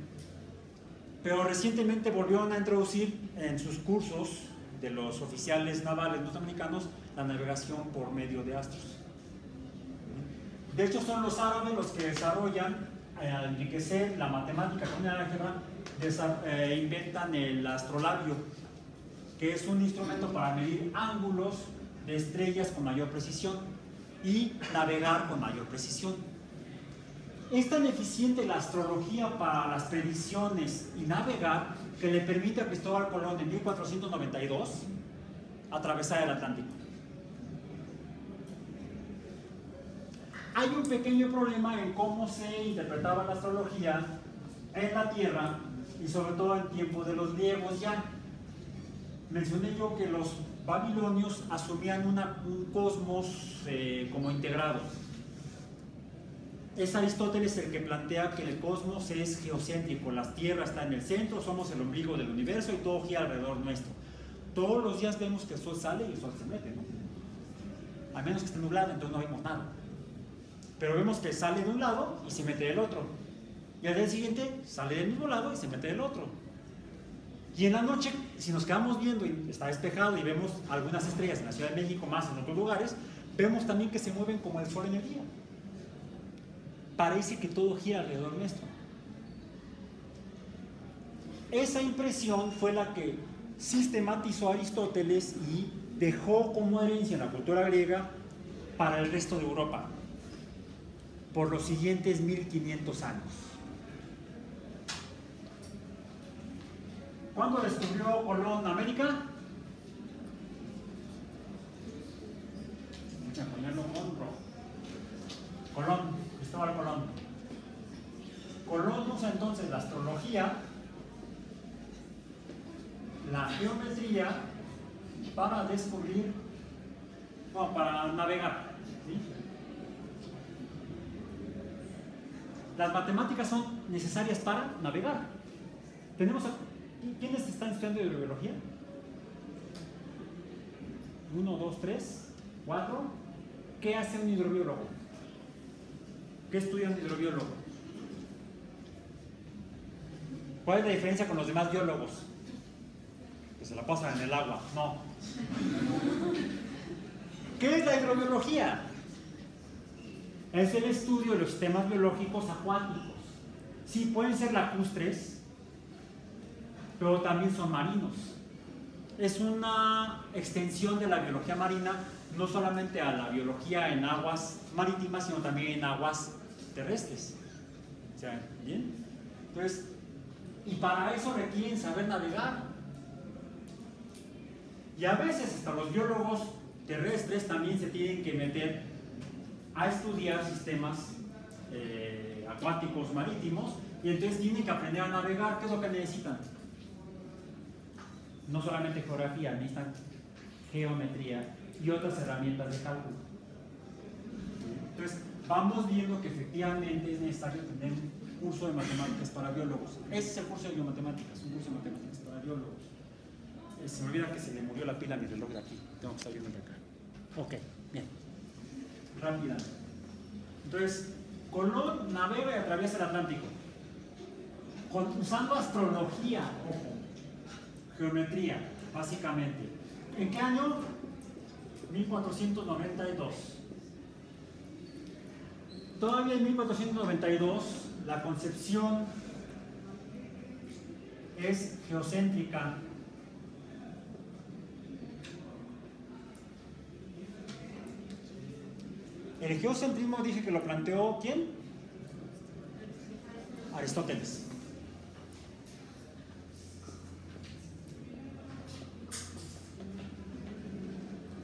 pero recientemente volvieron a introducir en sus cursos de los oficiales navales norteamericanos la navegación por medio de astros. De hecho, son los árabes los que desarrollan, eh, al enriquecer la matemática con el álgebra, eh, inventan el astrolabio, que es un instrumento para medir ángulos de estrellas con mayor precisión y navegar con mayor precisión. Es tan eficiente la astrología para las predicciones y navegar que le permite a Cristóbal Colón en 1492 atravesar el Atlántico. Hay un pequeño problema en cómo se interpretaba la astrología en la Tierra y sobre todo en tiempo de los griegos ya. Mencioné yo que los babilonios asumían un cosmos eh, como integrado. Es Aristóteles el que plantea que el cosmos es geocéntrico, la Tierra está en el centro, somos el ombligo del universo y todo gira alrededor nuestro. Todos los días vemos que el sol sale y el sol se mete, ¿no? A menos que esté nublado, entonces no vemos nada. Pero vemos que sale de un lado y se mete del otro y al día siguiente sale del mismo lado y se mete del otro. Y en la noche, si nos quedamos viendo y está despejado y vemos algunas estrellas en la Ciudad de México, más en otros lugares, vemos también que se mueven como el sol en el día. Parece que todo gira alrededor nuestro. Esa impresión fue la que sistematizó Aristóteles y dejó como herencia en la cultura griega para el resto de Europa. por los siguientes 1500 años. ¿Cuándo descubrió Colón América? A ponerlo con rojo. Colón, Cristóbal Colón. Colón usa entonces la astrología, la geometría, para descubrir, bueno, para navegar. Las matemáticas son necesarias para navegar. Tenemos ¿Quiénes están estudiando hidrobiología? Uno, dos, tres, cuatro. ¿Qué hace un hidrobiólogo? ¿Qué estudia un hidrobiólogo? ¿Cuál es la diferencia con los demás biólogos? Que se la pasan en el agua. No. ¿Qué es la hidrobiología? Es el estudio de los sistemas biológicos acuáticos. Sí, pueden ser lacustres, pero también son marinos. Es una extensión de la biología marina, no solamente a la biología en aguas marítimas, sino también en aguas terrestres. ¿bien? Entonces, y para eso requieren saber navegar. Y a veces hasta los biólogos terrestres también se tienen que meter a estudiar sistemas eh, acuáticos marítimos y entonces tienen que aprender a navegar. ¿Qué es lo que necesitan? No solamente geografía, necesitan geometría y otras herramientas de cálculo. Entonces, vamos viendo que efectivamente es necesario tener un curso de matemáticas para biólogos. Ese es el curso de biomatemáticas, un curso de matemáticas para biólogos. Eh, se me olvida que se le murió la pila a mi reloj de aquí. Tengo que estar viendo de acá. Ok, bien. Rápidamente. Entonces, Colón navega y atraviesa el Atlántico. Con- usando astrología, ojo, geometría, básicamente. ¿En qué año? 1492. Todavía en 1492 la concepción es geocéntrica. El geocentrismo dije que lo planteó ¿quién? Aristóteles.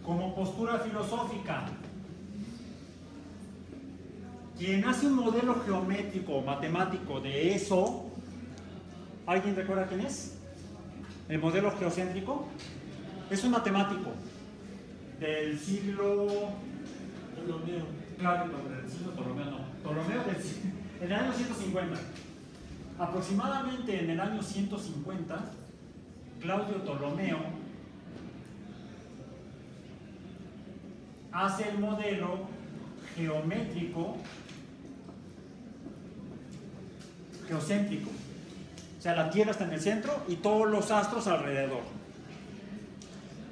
Como postura filosófica, quien hace un modelo geométrico o matemático de eso, ¿alguien recuerda quién es? El modelo geocéntrico es un matemático del siglo Ptolomeo. Claro, del siglo Ptolomeo no. Ptolomeo del en el año 150. Aproximadamente en el año 150, Claudio Ptolomeo hace el modelo geométrico geocéntrico. O sea, la Tierra está en el centro y todos los astros alrededor.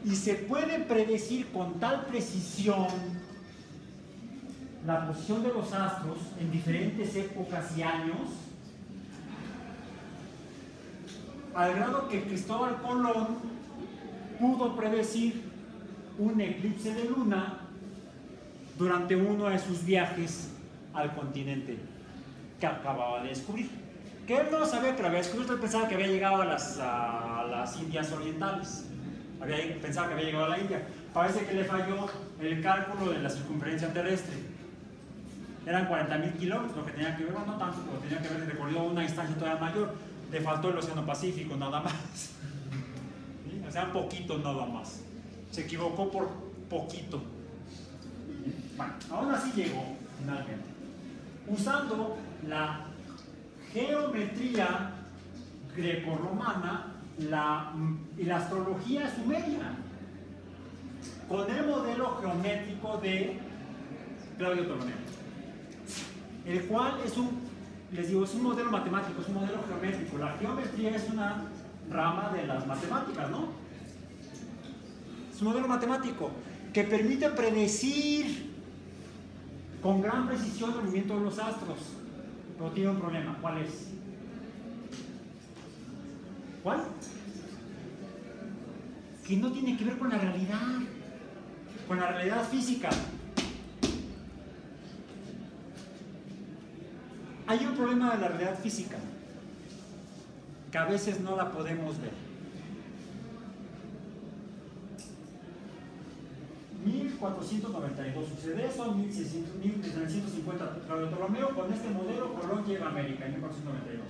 Y se puede predecir con tal precisión la posición de los astros en diferentes épocas y años, al grado que Cristóbal Colón pudo predecir un eclipse de luna durante uno de sus viajes al continente que acababa de descubrir. Que él no sabía que lo había descubierto, él pensaba que había llegado a las, a las Indias Orientales, había, pensaba que había llegado a la India. Parece que le falló el cálculo de la circunferencia terrestre eran 40.000 kilómetros, lo que tenía que ver, bueno, no tanto, pero tenía que haber recorrido una distancia todavía mayor. Le faltó el Océano Pacífico, nada más. ¿Sí? O sea, un poquito nada más. Se equivocó por poquito. Aún así llegó, finalmente. Usando la geometría grecorromana la, y la astrología sumeria, con el modelo geométrico de Claudio Ptolomeo el cual es un, les digo, es un modelo matemático, es un modelo geométrico. La geometría es una rama de las matemáticas, ¿no? Es un modelo matemático que permite predecir con gran precisión el movimiento de los astros. Pero tiene un problema, ¿cuál es? ¿Cuál? Que no tiene que ver con la realidad, con la realidad física. Hay un problema de la realidad física, que a veces no la podemos ver. 1492 sucede eso, 1600, 1750 Claudio Ptolomeo, con este modelo Colón llega a América en 1492.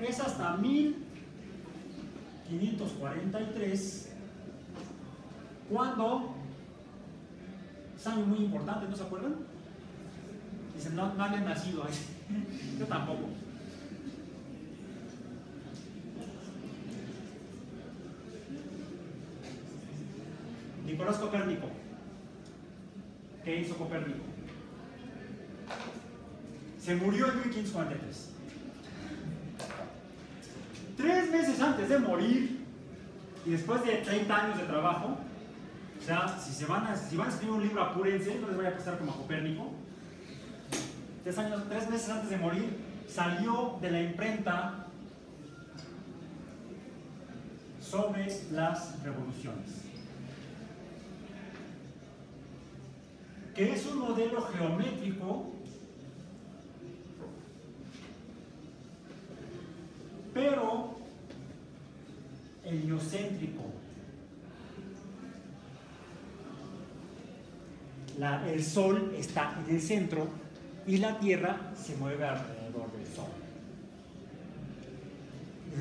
Es hasta 1543 cuando es algo muy importante, ¿no se acuerdan? Dicen, no, no habían nacido ahí. Yo tampoco. Nicolás Copérnico. ¿Qué hizo Copérnico? Se murió en 1543. Tres meses antes de morir, y después de 30 años de trabajo, o sea, si, se van a, si van a escribir un libro, apúrense, no les vaya a pasar como a Copérnico. Tres, años, tres meses antes de morir, salió de la imprenta sobre las revoluciones. Que es un modelo geométrico, pero heliocéntrico. el Sol está en el centro y la Tierra se mueve alrededor del Sol.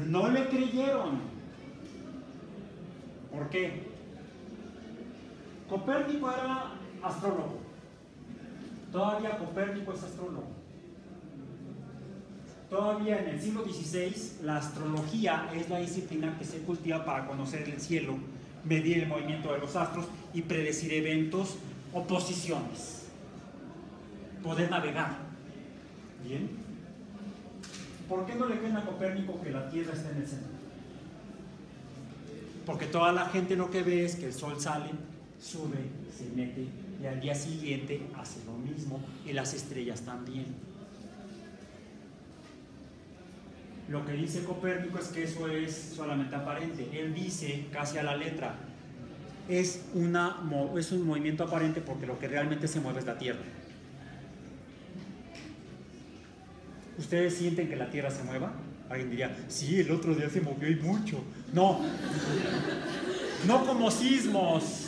No le creyeron. ¿Por qué? Copérnico era astrólogo. Todavía Copérnico es astrólogo. Todavía en el siglo XVI la astrología es la disciplina que se cultiva para conocer el cielo, medir el movimiento de los astros y predecir eventos o posiciones. Poder navegar. ¿Bien? ¿Por qué no le creen a Copérnico que la Tierra está en el centro? Porque toda la gente lo que ve es que el Sol sale, sube, se mete y al día siguiente hace lo mismo y las estrellas también. Lo que dice Copérnico es que eso es solamente aparente. Él dice casi a la letra, es, un movimiento aparente porque lo que realmente se mueve es la Tierra. ¿Ustedes sienten que la Tierra se mueva? Alguien diría, sí, el otro día se movió y mucho. No, no como sismos.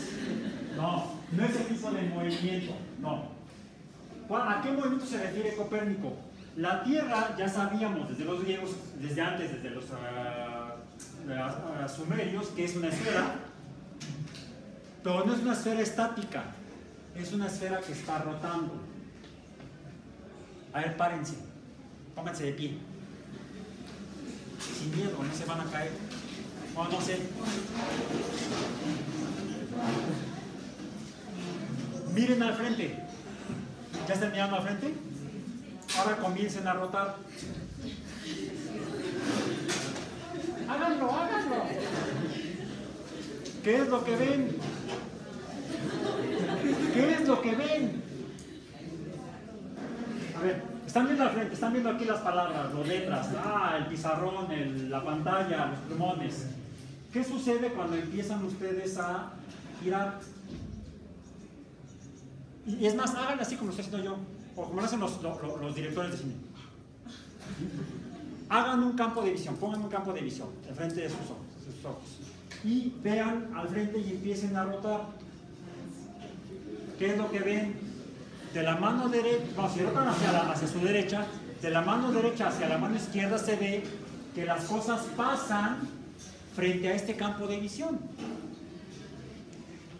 No, no es el tipo de movimiento, no. ¿A qué movimiento se refiere Copérnico? La Tierra, ya sabíamos desde los griegos, desde antes, desde los uh, sumerios, que es una esfera, pero no es una esfera estática, es una esfera que está rotando. A ver, párense, pónganse de pie. Sin miedo, no se van a caer. O no sé. Miren al frente. ¿Ya están mirando al frente? Ahora comiencen a rotar. Háganlo, háganlo. ¿Qué es lo que ven? ¿Qué es lo que ven? A ver, están viendo al frente, están viendo aquí las palabras, las letras, ah, el pizarrón, la pantalla, los plumones. ¿Qué sucede cuando empiezan ustedes a girar y es más, hagan así como lo estoy haciendo yo, o como lo hacen los, directores de cine. Hagan un campo de visión, pongan un campo de visión enfrente de sus ojos, de sus ojos. Y vean al frente y empiecen a rotar. ¿Qué es lo que ven? De la mano derecha, no, si rotan hacia su derecha, de la mano derecha hacia la mano izquierda se ve que las cosas pasan frente a este campo de visión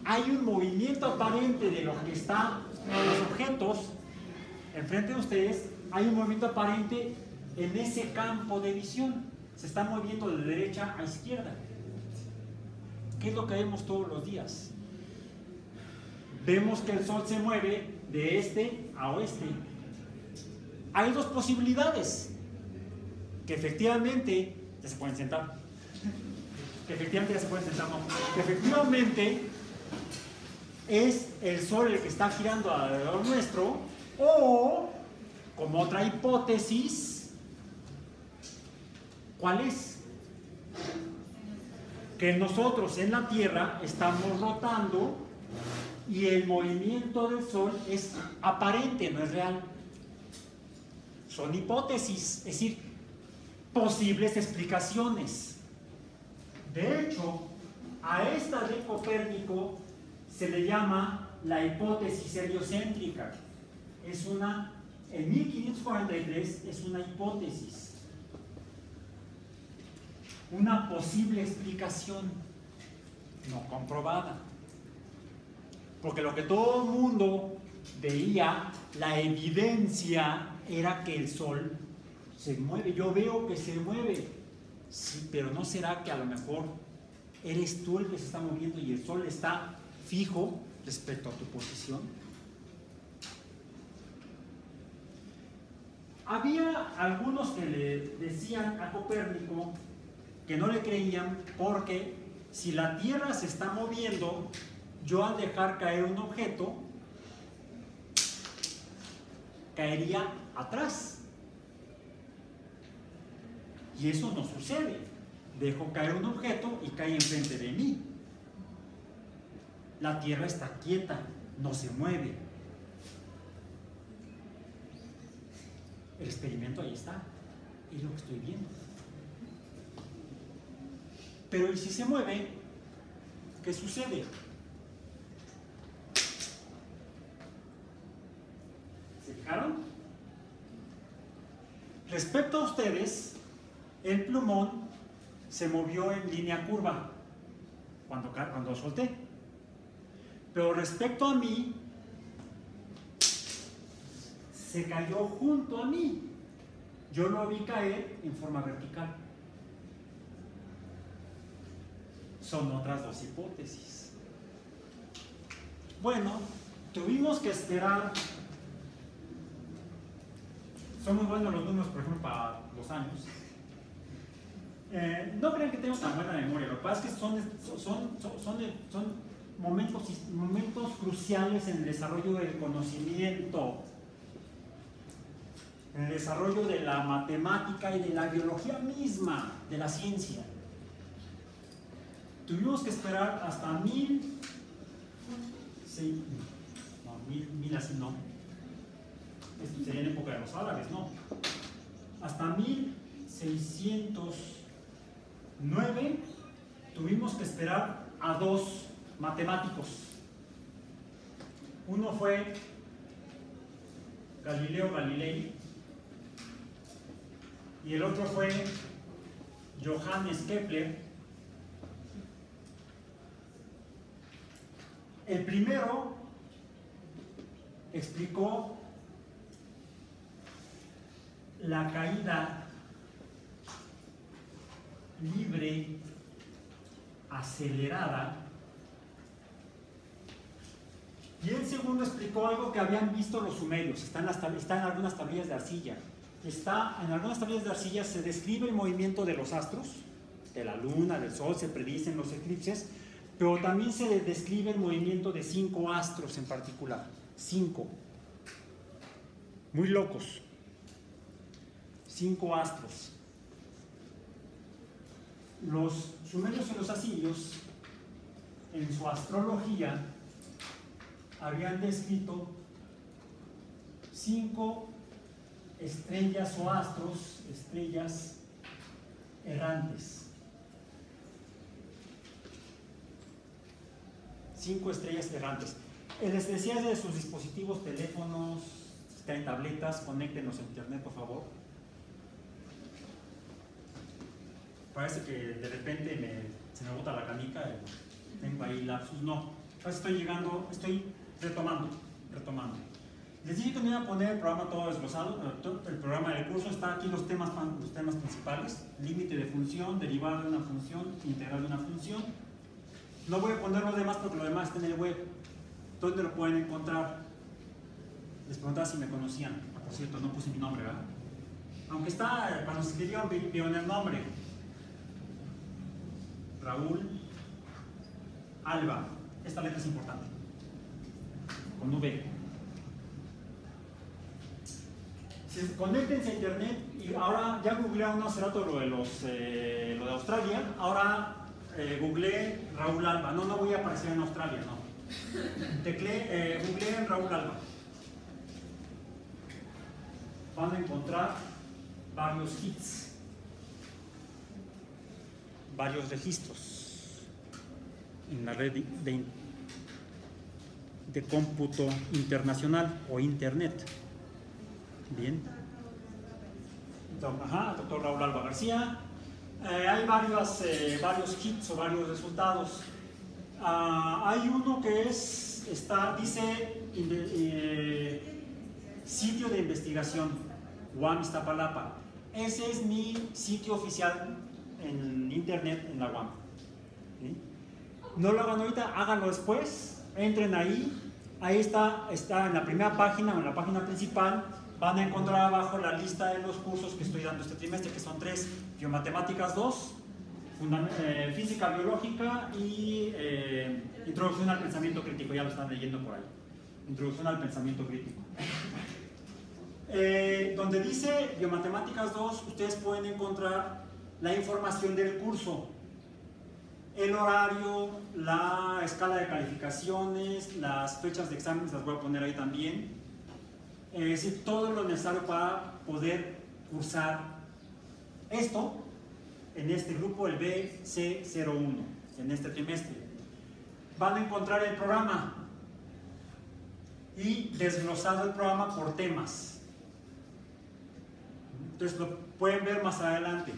hay un movimiento aparente de lo que está en los objetos enfrente de ustedes, hay un movimiento aparente en ese campo de visión. Se está moviendo de derecha a izquierda. ¿Qué es lo que vemos todos los días? Vemos que el sol se mueve de este a oeste. Hay dos posibilidades. Que efectivamente, ya se pueden sentar. Que efectivamente ya se pueden sentar, Que efectivamente es el Sol el que está girando alrededor nuestro, o, como otra hipótesis, ¿cuál es? Que nosotros en la Tierra estamos rotando y el movimiento del Sol es aparente, no es real. son hipótesis, es decir, posibles explicaciones. De hecho, a esta de Copérnico se le llama la hipótesis heliocéntrica. Es una, en 1543 es una hipótesis, una posible explicación no comprobada. Porque lo que todo el mundo veía, la evidencia era que el sol se mueve. Yo veo que se mueve. Sí, pero no será que a lo mejor eres tú el que se está moviendo y el sol está fijo respecto a tu posición. Había algunos que le decían a Copérnico que no le creían porque si la Tierra se está moviendo, yo al dejar caer un objeto, caería atrás. Y eso no sucede. Dejo caer un objeto y cae enfrente de mí. La Tierra está quieta, no se mueve. El experimento ahí está. Es lo que estoy viendo. Pero ¿y si se mueve? ¿Qué sucede? ¿Se fijaron? Respecto a ustedes, el plumón se movió en línea curva cuando, cuando solté. Pero respecto a mí, se cayó junto a mí. Yo lo vi caer en forma vertical. Son otras dos hipótesis. Bueno, tuvimos que esperar. Son muy buenos los números, por ejemplo, para los años. Eh, no crean que tengo tan buena memoria, lo que pasa es que son, son, son, son momentos, momentos cruciales en el desarrollo del conocimiento, en el desarrollo de la matemática y de la biología misma, de la ciencia. Tuvimos que esperar hasta mil, sí, no, mil, mil así no, esto sería en época de los árabes, no, hasta 1609 tuvimos que esperar a dos matemáticos. Uno fue Galileo Galilei y el otro fue Johannes Kepler. El primero explicó la caída libre, acelerada y el segundo explicó algo que habían visto los sumerios, está en, algunas tablillas de arcilla. Está, en algunas tablillas de arcilla se describe el movimiento de los astros, de la luna, del sol, se predicen los eclipses, pero también se describe el movimiento de cinco astros en particular. Cinco. Muy locos. Cinco astros. Los sumerios y los asirios, en su astrología, habían descrito cinco estrellas o astros, estrellas errantes. Cinco estrellas errantes. Les decía de sus dispositivos, teléfonos, tabletas, conéctenos a internet, por favor. Parece que de repente me, se me bota la canica, tengo ahí lapsus. No, estoy llegando, estoy retomando, retomando. Les dije que me iba a poner el programa todo desglosado, el programa del curso está aquí los temas, los temas principales, límite de función, derivado de una función, integral de una función. No voy a poner los demás porque lo demás está en el web. ¿Dónde lo pueden encontrar? Les preguntaba si me conocían. Ah, por cierto, no puse mi nombre, ¿verdad? Aunque está, cuando se escribió, en el nombre. Raúl Alba. Esta letra es importante con V. conéctense a internet y ahora ya googlearon hace rato lo de, los, eh, lo de Australia, ahora eh, googleé Raúl Alba, no, no voy a aparecer en Australia, no. Teclé, eh, googleé Raúl Alba. van a encontrar varios hits, varios registros en la red de, de cómputo internacional o internet. Bien. Ajá, doctor Raúl Alba García. Eh, hay varios, eh, varios hits o varios resultados. Ah, hay uno que es, está, dice eh, sitio de investigación, UAM Iztapalapa. Ese es mi sitio oficial en internet en la UAM. No lo hagan ahorita, háganlo después, entren ahí, ahí está, está en la primera página o en la página principal, van a encontrar abajo la lista de los cursos que estoy dando este trimestre, que son tres, Biomatemáticas 2, eh, Física Biológica y eh, Introducción al Pensamiento Crítico, ya lo están leyendo por ahí. Introducción al Pensamiento Crítico. Eh, donde dice Biomatemáticas 2, ustedes pueden encontrar la información del curso, el horario, la escala de calificaciones, las fechas de exámenes, las voy a poner ahí también. Es decir, todo lo necesario para poder cursar esto en este grupo, el BC01, en este trimestre. Van a encontrar el programa y desglosado el programa por temas. Entonces lo pueden ver más adelante.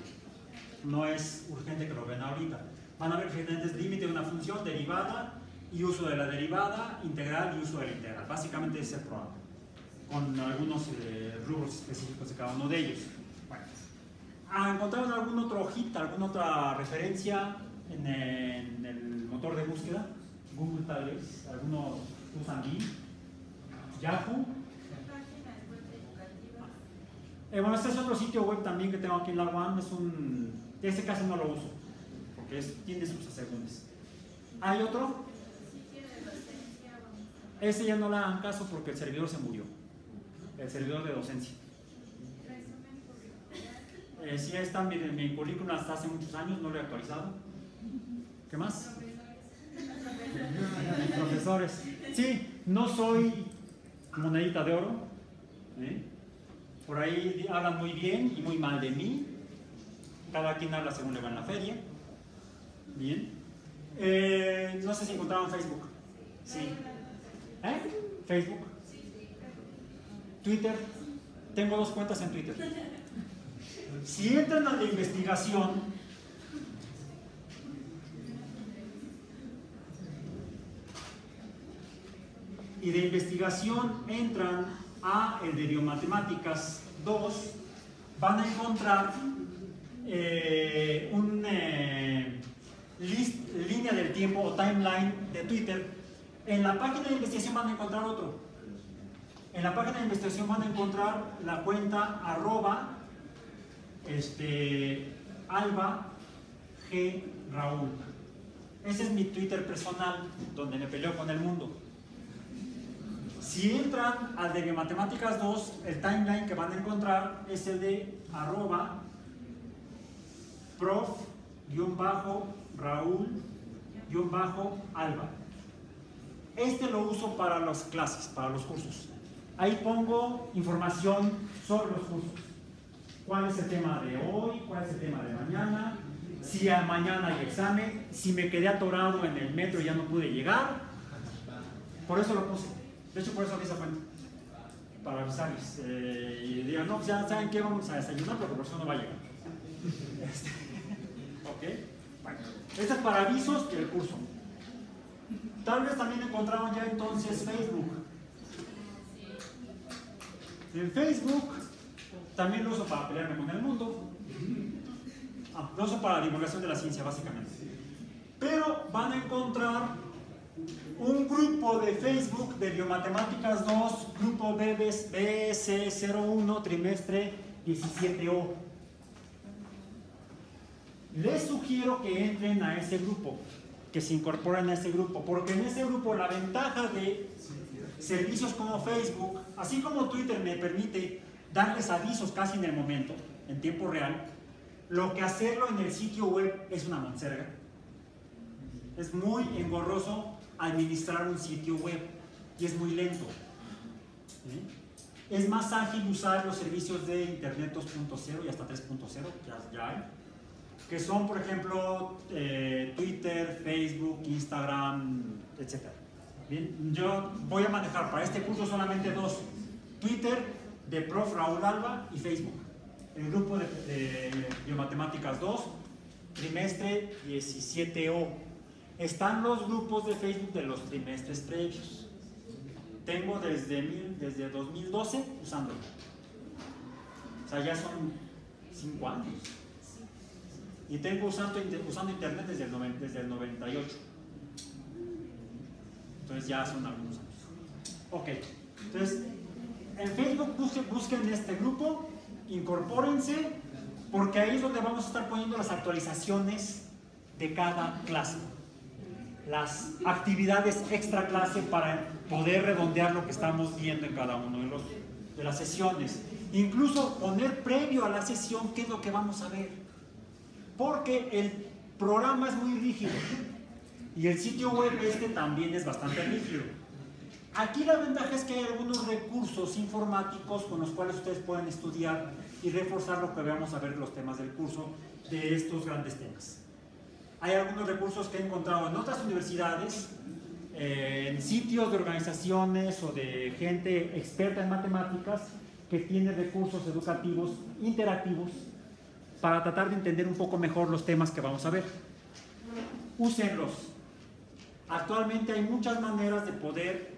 No es urgente que lo vean ahorita. Van a ver diferentes límites de una función, derivada y uso de la derivada, integral y uso de la integral. Básicamente ese es el programa, con algunos eh, rubros específicos de cada uno de ellos. Bueno. ¿Encontraron algún otro hit, alguna otra referencia en, el motor de búsqueda? Google tal vez, alguno usan Bing, Yahoo. Eh, bueno, este es otro sitio web también que tengo aquí en la UAM, es un, este caso no lo uso, tiene sus asegúnes. ¿Hay otro? Ese ya no le hagan caso porque el servidor se murió, el servidor de docencia. Eh, sí, está en mi, currículum hasta hace muchos años, no lo he actualizado. ¿Qué más? Profesores. Sí, no soy monedita de oro. ¿eh? Por ahí hablan muy bien y muy mal de mí. Cada quien habla según le va en la feria. Bien. Eh, no sé si encontraron Facebook. Sí. ¿Eh? Facebook. Twitter. Tengo dos cuentas en Twitter. Si entran a la investigación, y de investigación entran a el de biomatemáticas 2, van a encontrar eh, una eh, línea del tiempo o timeline de Twitter. En la página de investigación van a encontrar otro. En la página de investigación van a encontrar la cuenta arroba este, Alba G. Raúl. Ese es mi Twitter personal, donde me peleo con el mundo. Si entran al de Matemáticas 2, el timeline que van a encontrar es el de arroba prof-raúl-alba. Este lo uso para las clases, para los cursos. Ahí pongo información sobre los cursos. ¿Cuál es el tema de hoy? ¿Cuál es el tema de mañana? Si a mañana hay examen, si me quedé atorado en el metro y ya no pude llegar. Por eso lo puse. De hecho, por eso abrí esa cuenta. Para avisarles. Eh, y digan, no, pues ya saben que vamos a desayunar, porque por eso no va a llegar. Este, ¿Ok? Bueno, este es para avisos del curso. Tal vez también encontraron ya entonces Facebook. En Facebook también lo uso para pelearme con el mundo. Ah, lo uso para la divulgación de la ciencia, básicamente. Pero van a encontrar un grupo de Facebook de Biomatemáticas 2, grupo BS01, trimestre 17O. Les sugiero que entren a ese grupo, que se incorporen a ese grupo, porque en ese grupo la ventaja de servicios como Facebook, así como Twitter me permite darles avisos casi en el momento, en tiempo real, lo que hacerlo en el sitio web es una monserga. Es muy engorroso administrar un sitio web y es muy lento. es más ágil usar los servicios de Internet 2.0 y hasta 3.0, ya, ya hay, que son, por ejemplo, eh, Twitter, Facebook, Instagram, etc. Bien, yo voy a manejar para este curso solamente dos, Twitter de Prof. Raúl Alba y Facebook. El grupo de, Biomatemáticas 2, trimestre 17O. Están los grupos de Facebook de los trimestres previos. Tengo desde, desde 2012 usándolo. O sea, ya son 5 años. Y tengo usando, usando internet desde el, noven- desde el 98. Entonces ya son algunos años. Ok, entonces en Facebook busquen, busquen este grupo, incorpórense, porque ahí es donde vamos a estar poniendo las actualizaciones de cada clase. Las actividades extra clase para poder redondear lo que estamos viendo en cada uno de, los, de las sesiones. Incluso poner previo a la sesión qué es lo que vamos a ver. Porque el programa es muy rígido y el sitio web este también es bastante rígido. Aquí la ventaja es que hay algunos recursos informáticos con los cuales ustedes pueden estudiar y reforzar lo que vamos a ver los temas del curso de estos grandes temas. Hay algunos recursos que he encontrado en otras universidades, eh, en sitios de organizaciones o de gente experta en matemáticas que tiene recursos educativos interactivos para tratar de entender un poco mejor los temas que vamos a ver. Úsenlos. Actualmente hay muchas maneras de poder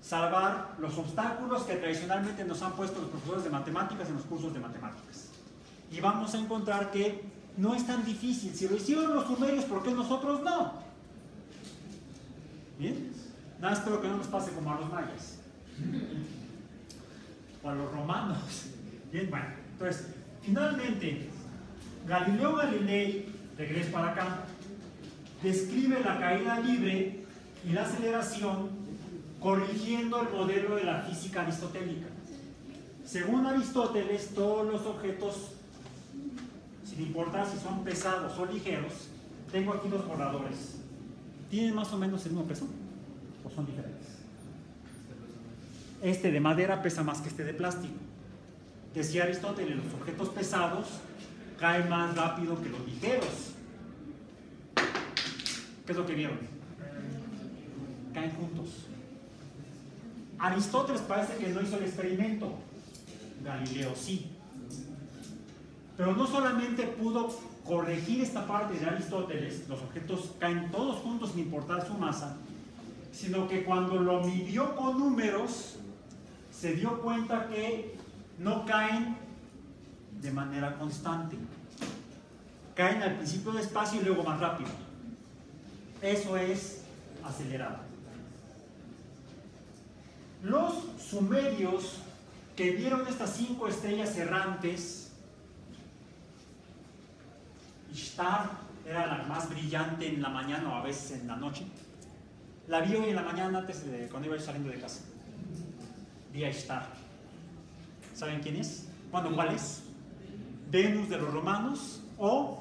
salvar los obstáculos que tradicionalmente nos han puesto los profesores de matemáticas en los cursos de matemáticas. Y vamos a encontrar que no es tan difícil. Si lo hicieron los sumerios, ¿por qué nosotros no? ¿Bien? Nada, espero que no nos pase como a los mayas. O a los romanos. Bien, bueno. Entonces, finalmente, Galileo Galilei, regreso para acá, describe la caída libre y la aceleración corrigiendo el modelo de la física aristotélica. Según Aristóteles, todos los objetos, sin importar si son pesados o ligeros, tengo aquí dos borradores. ¿Tienen más o menos el mismo peso? ¿O son diferentes? Este de madera pesa más que este de plástico. Decía Aristóteles, los objetos pesados caen más rápido que los ligeros. ¿Qué es lo que vieron? Caen juntos. Aristóteles parece que no hizo el experimento, Galileo sí. Pero no solamente pudo corregir esta parte de Aristóteles, los objetos caen todos juntos sin importar su masa, sino que cuando lo midió con números, se dio cuenta que no caen de manera constante. Caen al principio despacio y luego más rápido. Eso es acelerado. Los sumerios que vieron estas cinco estrellas errantes, Ishtar era la más brillante en la mañana o a veces en la noche, la vio en la mañana antes de cuando iba saliendo de casa. Vía Ishtar. ¿Saben quién es? Bueno, ¿cuál es? Venus de los romanos o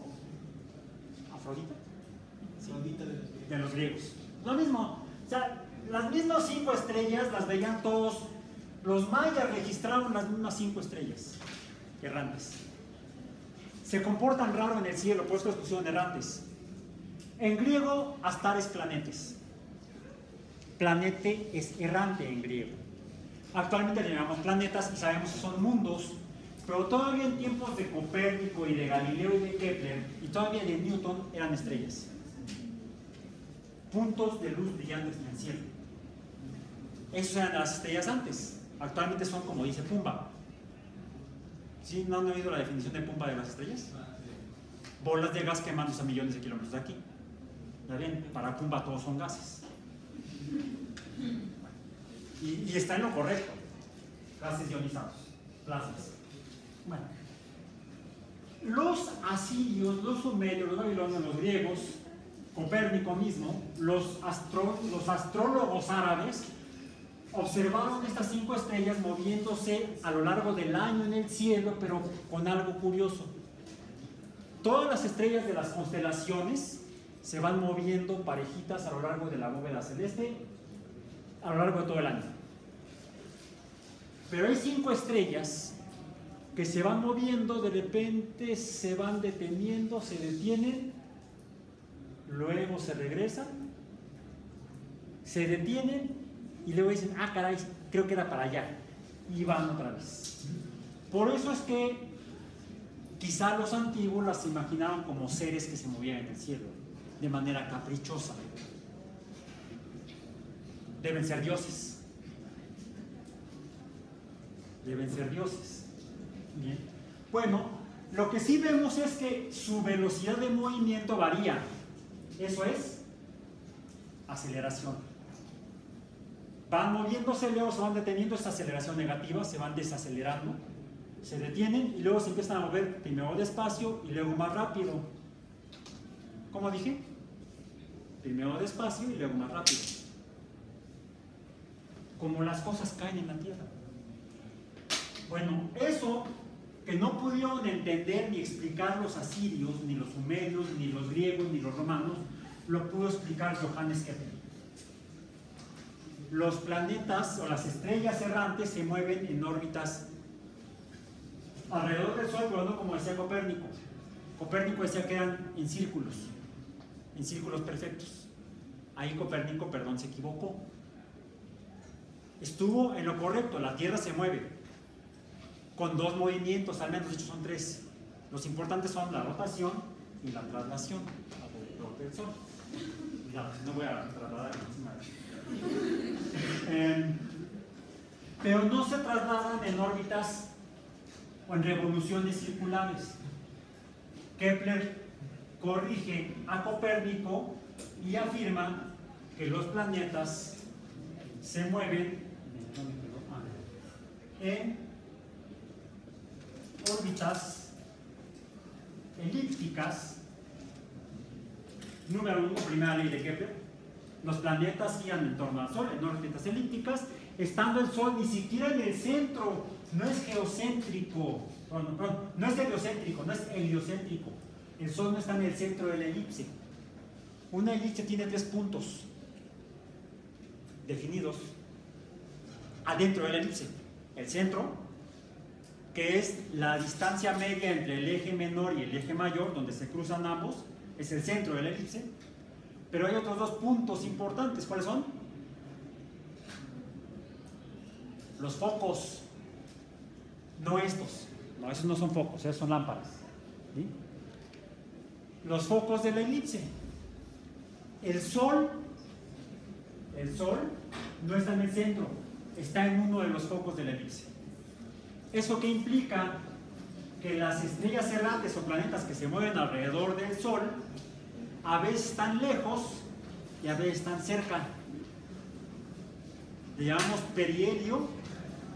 Afrodita Afrodita de los de los griegos. Lo mismo, o sea, las mismas cinco estrellas las veían todos. Los mayas registraron las mismas cinco estrellas errantes. Se comportan raro en el cielo, por eso las pusieron errantes. En griego, Astar es planetes. Planete es errante en griego. Actualmente le llamamos planetas y sabemos que son mundos, pero todavía en tiempos de Copérnico y de Galileo y de Kepler y todavía de Newton eran estrellas puntos de luz brillantes en el cielo. Esas eran las estrellas antes. Actualmente son como dice Pumba. ¿Sí? ¿No han oído la definición de Pumba de las estrellas? Bolas de gas quemándose a millones de kilómetros de aquí. ¿Ya ven? Para Pumba todos son gases. Y, y está en lo correcto. Gases ionizados. Plasmas. Bueno. Los asirios, los sumerios, los babilonios, los griegos, Copérnico mismo, los, los astrólogos árabes observaron estas cinco estrellas moviéndose a lo largo del año en el cielo, pero con algo curioso. Todas las estrellas de las constelaciones se van moviendo parejitas a lo largo de la bóveda celeste a lo largo de todo el año. Pero hay cinco estrellas que se van moviendo, de repente se van deteniendo, se detienen, luego se regresan, se detienen y luego dicen, ah, caray, creo que era para allá. Y van otra vez. Por eso es que quizá los antiguos las imaginaban como seres que se movían en el cielo, de manera caprichosa. Deben ser dioses. Deben ser dioses. Bien. Bueno, lo que sí vemos es que su velocidad de movimiento varía. Eso es aceleración. Van moviéndose, luego se van deteniendo esta aceleración negativa, se van desacelerando, se detienen y luego se empiezan a mover primero despacio y luego más rápido. ¿Cómo dije? Primero despacio y luego más rápido. Como las cosas caen en la tierra. Bueno, eso que no pudieron entender ni explicar los asirios, ni los sumerios, ni los griegos, ni los romanos, lo pudo explicar Johannes Kepler. Los planetas o las estrellas errantes se mueven en órbitas alrededor del Sol, pero no como decía Copérnico. Copérnico decía que eran en círculos, en círculos perfectos. Ahí Copérnico, perdón, se equivocó. Estuvo en lo correcto, la Tierra se mueve, con dos movimientos, al menos de hecho son tres. Los importantes son la rotación y la traslación. Cuidado, no voy a trasladar eh, pero no se trasladan en órbitas o en revoluciones circulares. Kepler corrige a Copérnico y afirma que los planetas se mueven en órbitas elípticas. Número uno, primera ley de Kepler. Los planetas giran en torno al Sol en órbitas elípticas, estando el Sol ni siquiera en el centro, no es geocéntrico, no es heliocéntrico, no es heliocéntrico. El Sol no está en el centro de la elipse. Una elipse tiene tres puntos definidos adentro de la elipse. El centro, que es la distancia media entre el eje menor y el eje mayor, donde se cruzan ambos, es el centro de la elipse. Pero hay otros dos puntos importantes, ¿cuáles son? Los focos, no estos, no, esos no son focos, esos son lámparas. Los focos de la elipse. El Sol, el Sol no está en el centro, está en uno de los focos de la elipse. ¿Eso qué implica? Que las estrellas errantes o planetas que se mueven alrededor del Sol a veces están lejos y a veces están cerca. Le llamamos perihelio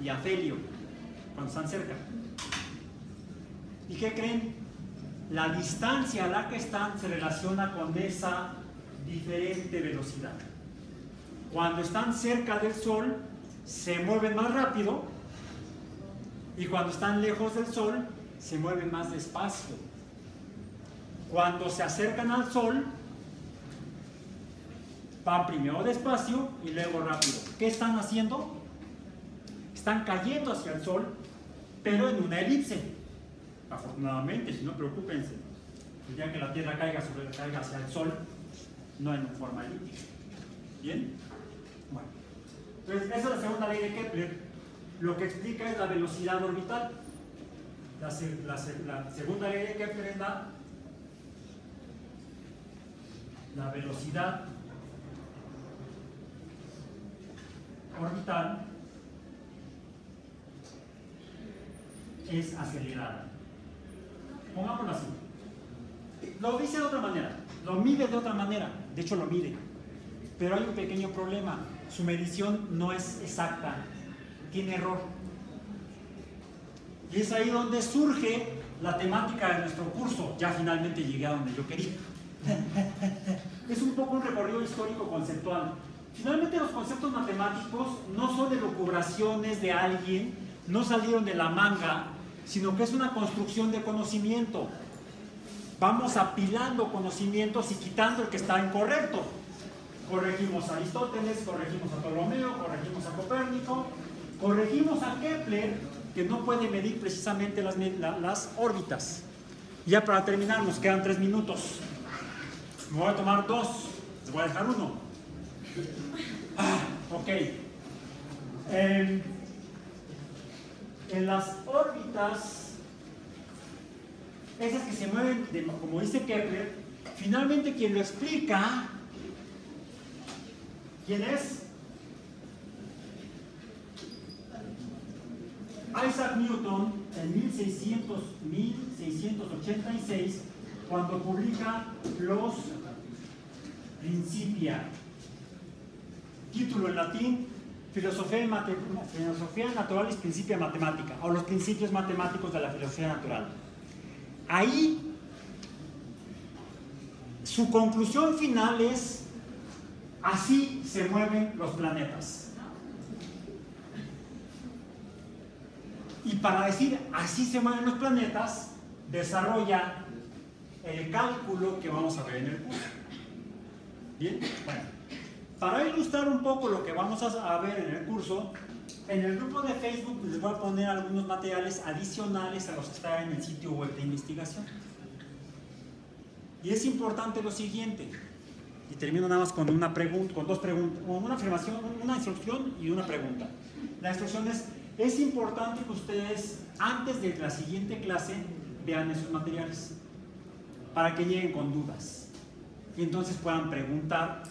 y afelio, cuando están cerca. ¿Y qué creen? La distancia a la que están se relaciona con esa diferente velocidad. Cuando están cerca del Sol, se mueven más rápido y cuando están lejos del Sol, se mueven más despacio. Cuando se acercan al Sol, van primero despacio y luego rápido. ¿Qué están haciendo? Están cayendo hacia el Sol, pero en una elipse. Afortunadamente, si no preocupense, ya que la Tierra caiga, sobre, caiga hacia el Sol, no en forma elíptica. ¿Bien? Bueno. Entonces, esa es la segunda ley de Kepler lo que explica es la velocidad orbital. La, segunda ley de Kepler es la, la velocidad orbital es acelerada. Pongámoslo así. Lo dice de otra manera, lo mide de otra manera, de hecho lo mide. Pero hay un pequeño problema, su medición no es exacta tiene error. Y es ahí donde surge la temática de nuestro curso. Ya finalmente llegué a donde yo quería. es un poco un recorrido histórico conceptual. Finalmente los conceptos matemáticos no son elucubraciones de alguien, no salieron de la manga, sino que es una construcción de conocimiento. Vamos apilando conocimientos y quitando el que está incorrecto. Corregimos a Aristóteles, corregimos a Ptolomeo, corregimos a Copérnico, Corregimos a Kepler, que no puede medir precisamente las, órbitas. Ya para terminar, nos quedan tres minutos. Me voy a tomar dos, les voy a dejar uno. Ah, ok. Em, en las órbitas, esas que se mueven, como dice Kepler, finalmente quien lo explica, ¿quién es? Isaac Newton en 1600, 1686, cuando publica los Principia. Título en latín, Filosofía, filosofía Naturalis Principia Matemática, o los principios matemáticos de la filosofía natural. Ahí, su conclusión final es, así se mueven los planetas. Y para decir así se mueven los planetas, desarrolla el cálculo que vamos a ver en el curso. Bien, bueno, para ilustrar un poco lo que vamos a ver en el curso, en el grupo de Facebook les voy a poner algunos materiales adicionales a los que están en el sitio web de investigación. Y es importante lo siguiente, y termino nada más con una pregunta, con dos preguntas, una afirmación, una instrucción y una pregunta. La instrucción es es importante que ustedes, antes de la siguiente clase, vean esos materiales para que lleguen con dudas y entonces puedan preguntar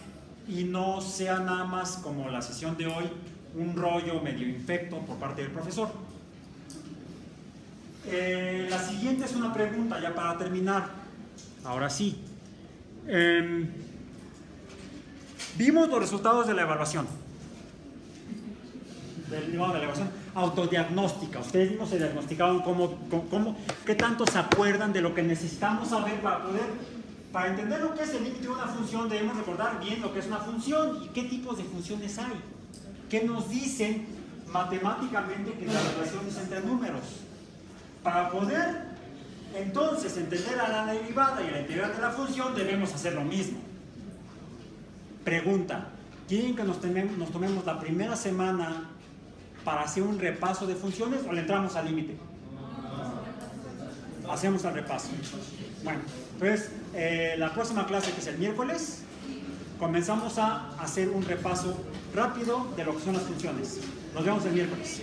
y no sea nada más como la sesión de hoy, un rollo medio infecto por parte del profesor. Eh, la siguiente es una pregunta ya para terminar. Ahora sí. Em, vimos los resultados de la evaluación. Del, de la evaluación autodiagnóstica. Ustedes mismos se diagnosticaban cómo, cómo, qué tanto se acuerdan de lo que necesitamos saber para poder, para entender lo que es el límite de una función, debemos recordar bien lo que es una función y qué tipos de funciones hay. ¿Qué nos dicen matemáticamente que las relaciones entre números? Para poder entonces entender a la derivada y a la integral de la función debemos hacer lo mismo. Pregunta, ¿quieren que nos, nos tomemos la primera semana para hacer un repaso de funciones o le entramos al límite? Hacemos el repaso. Bueno, pues la próxima clase que es el miércoles, comenzamos a hacer un repaso rápido de lo que son las funciones. Nos vemos el miércoles.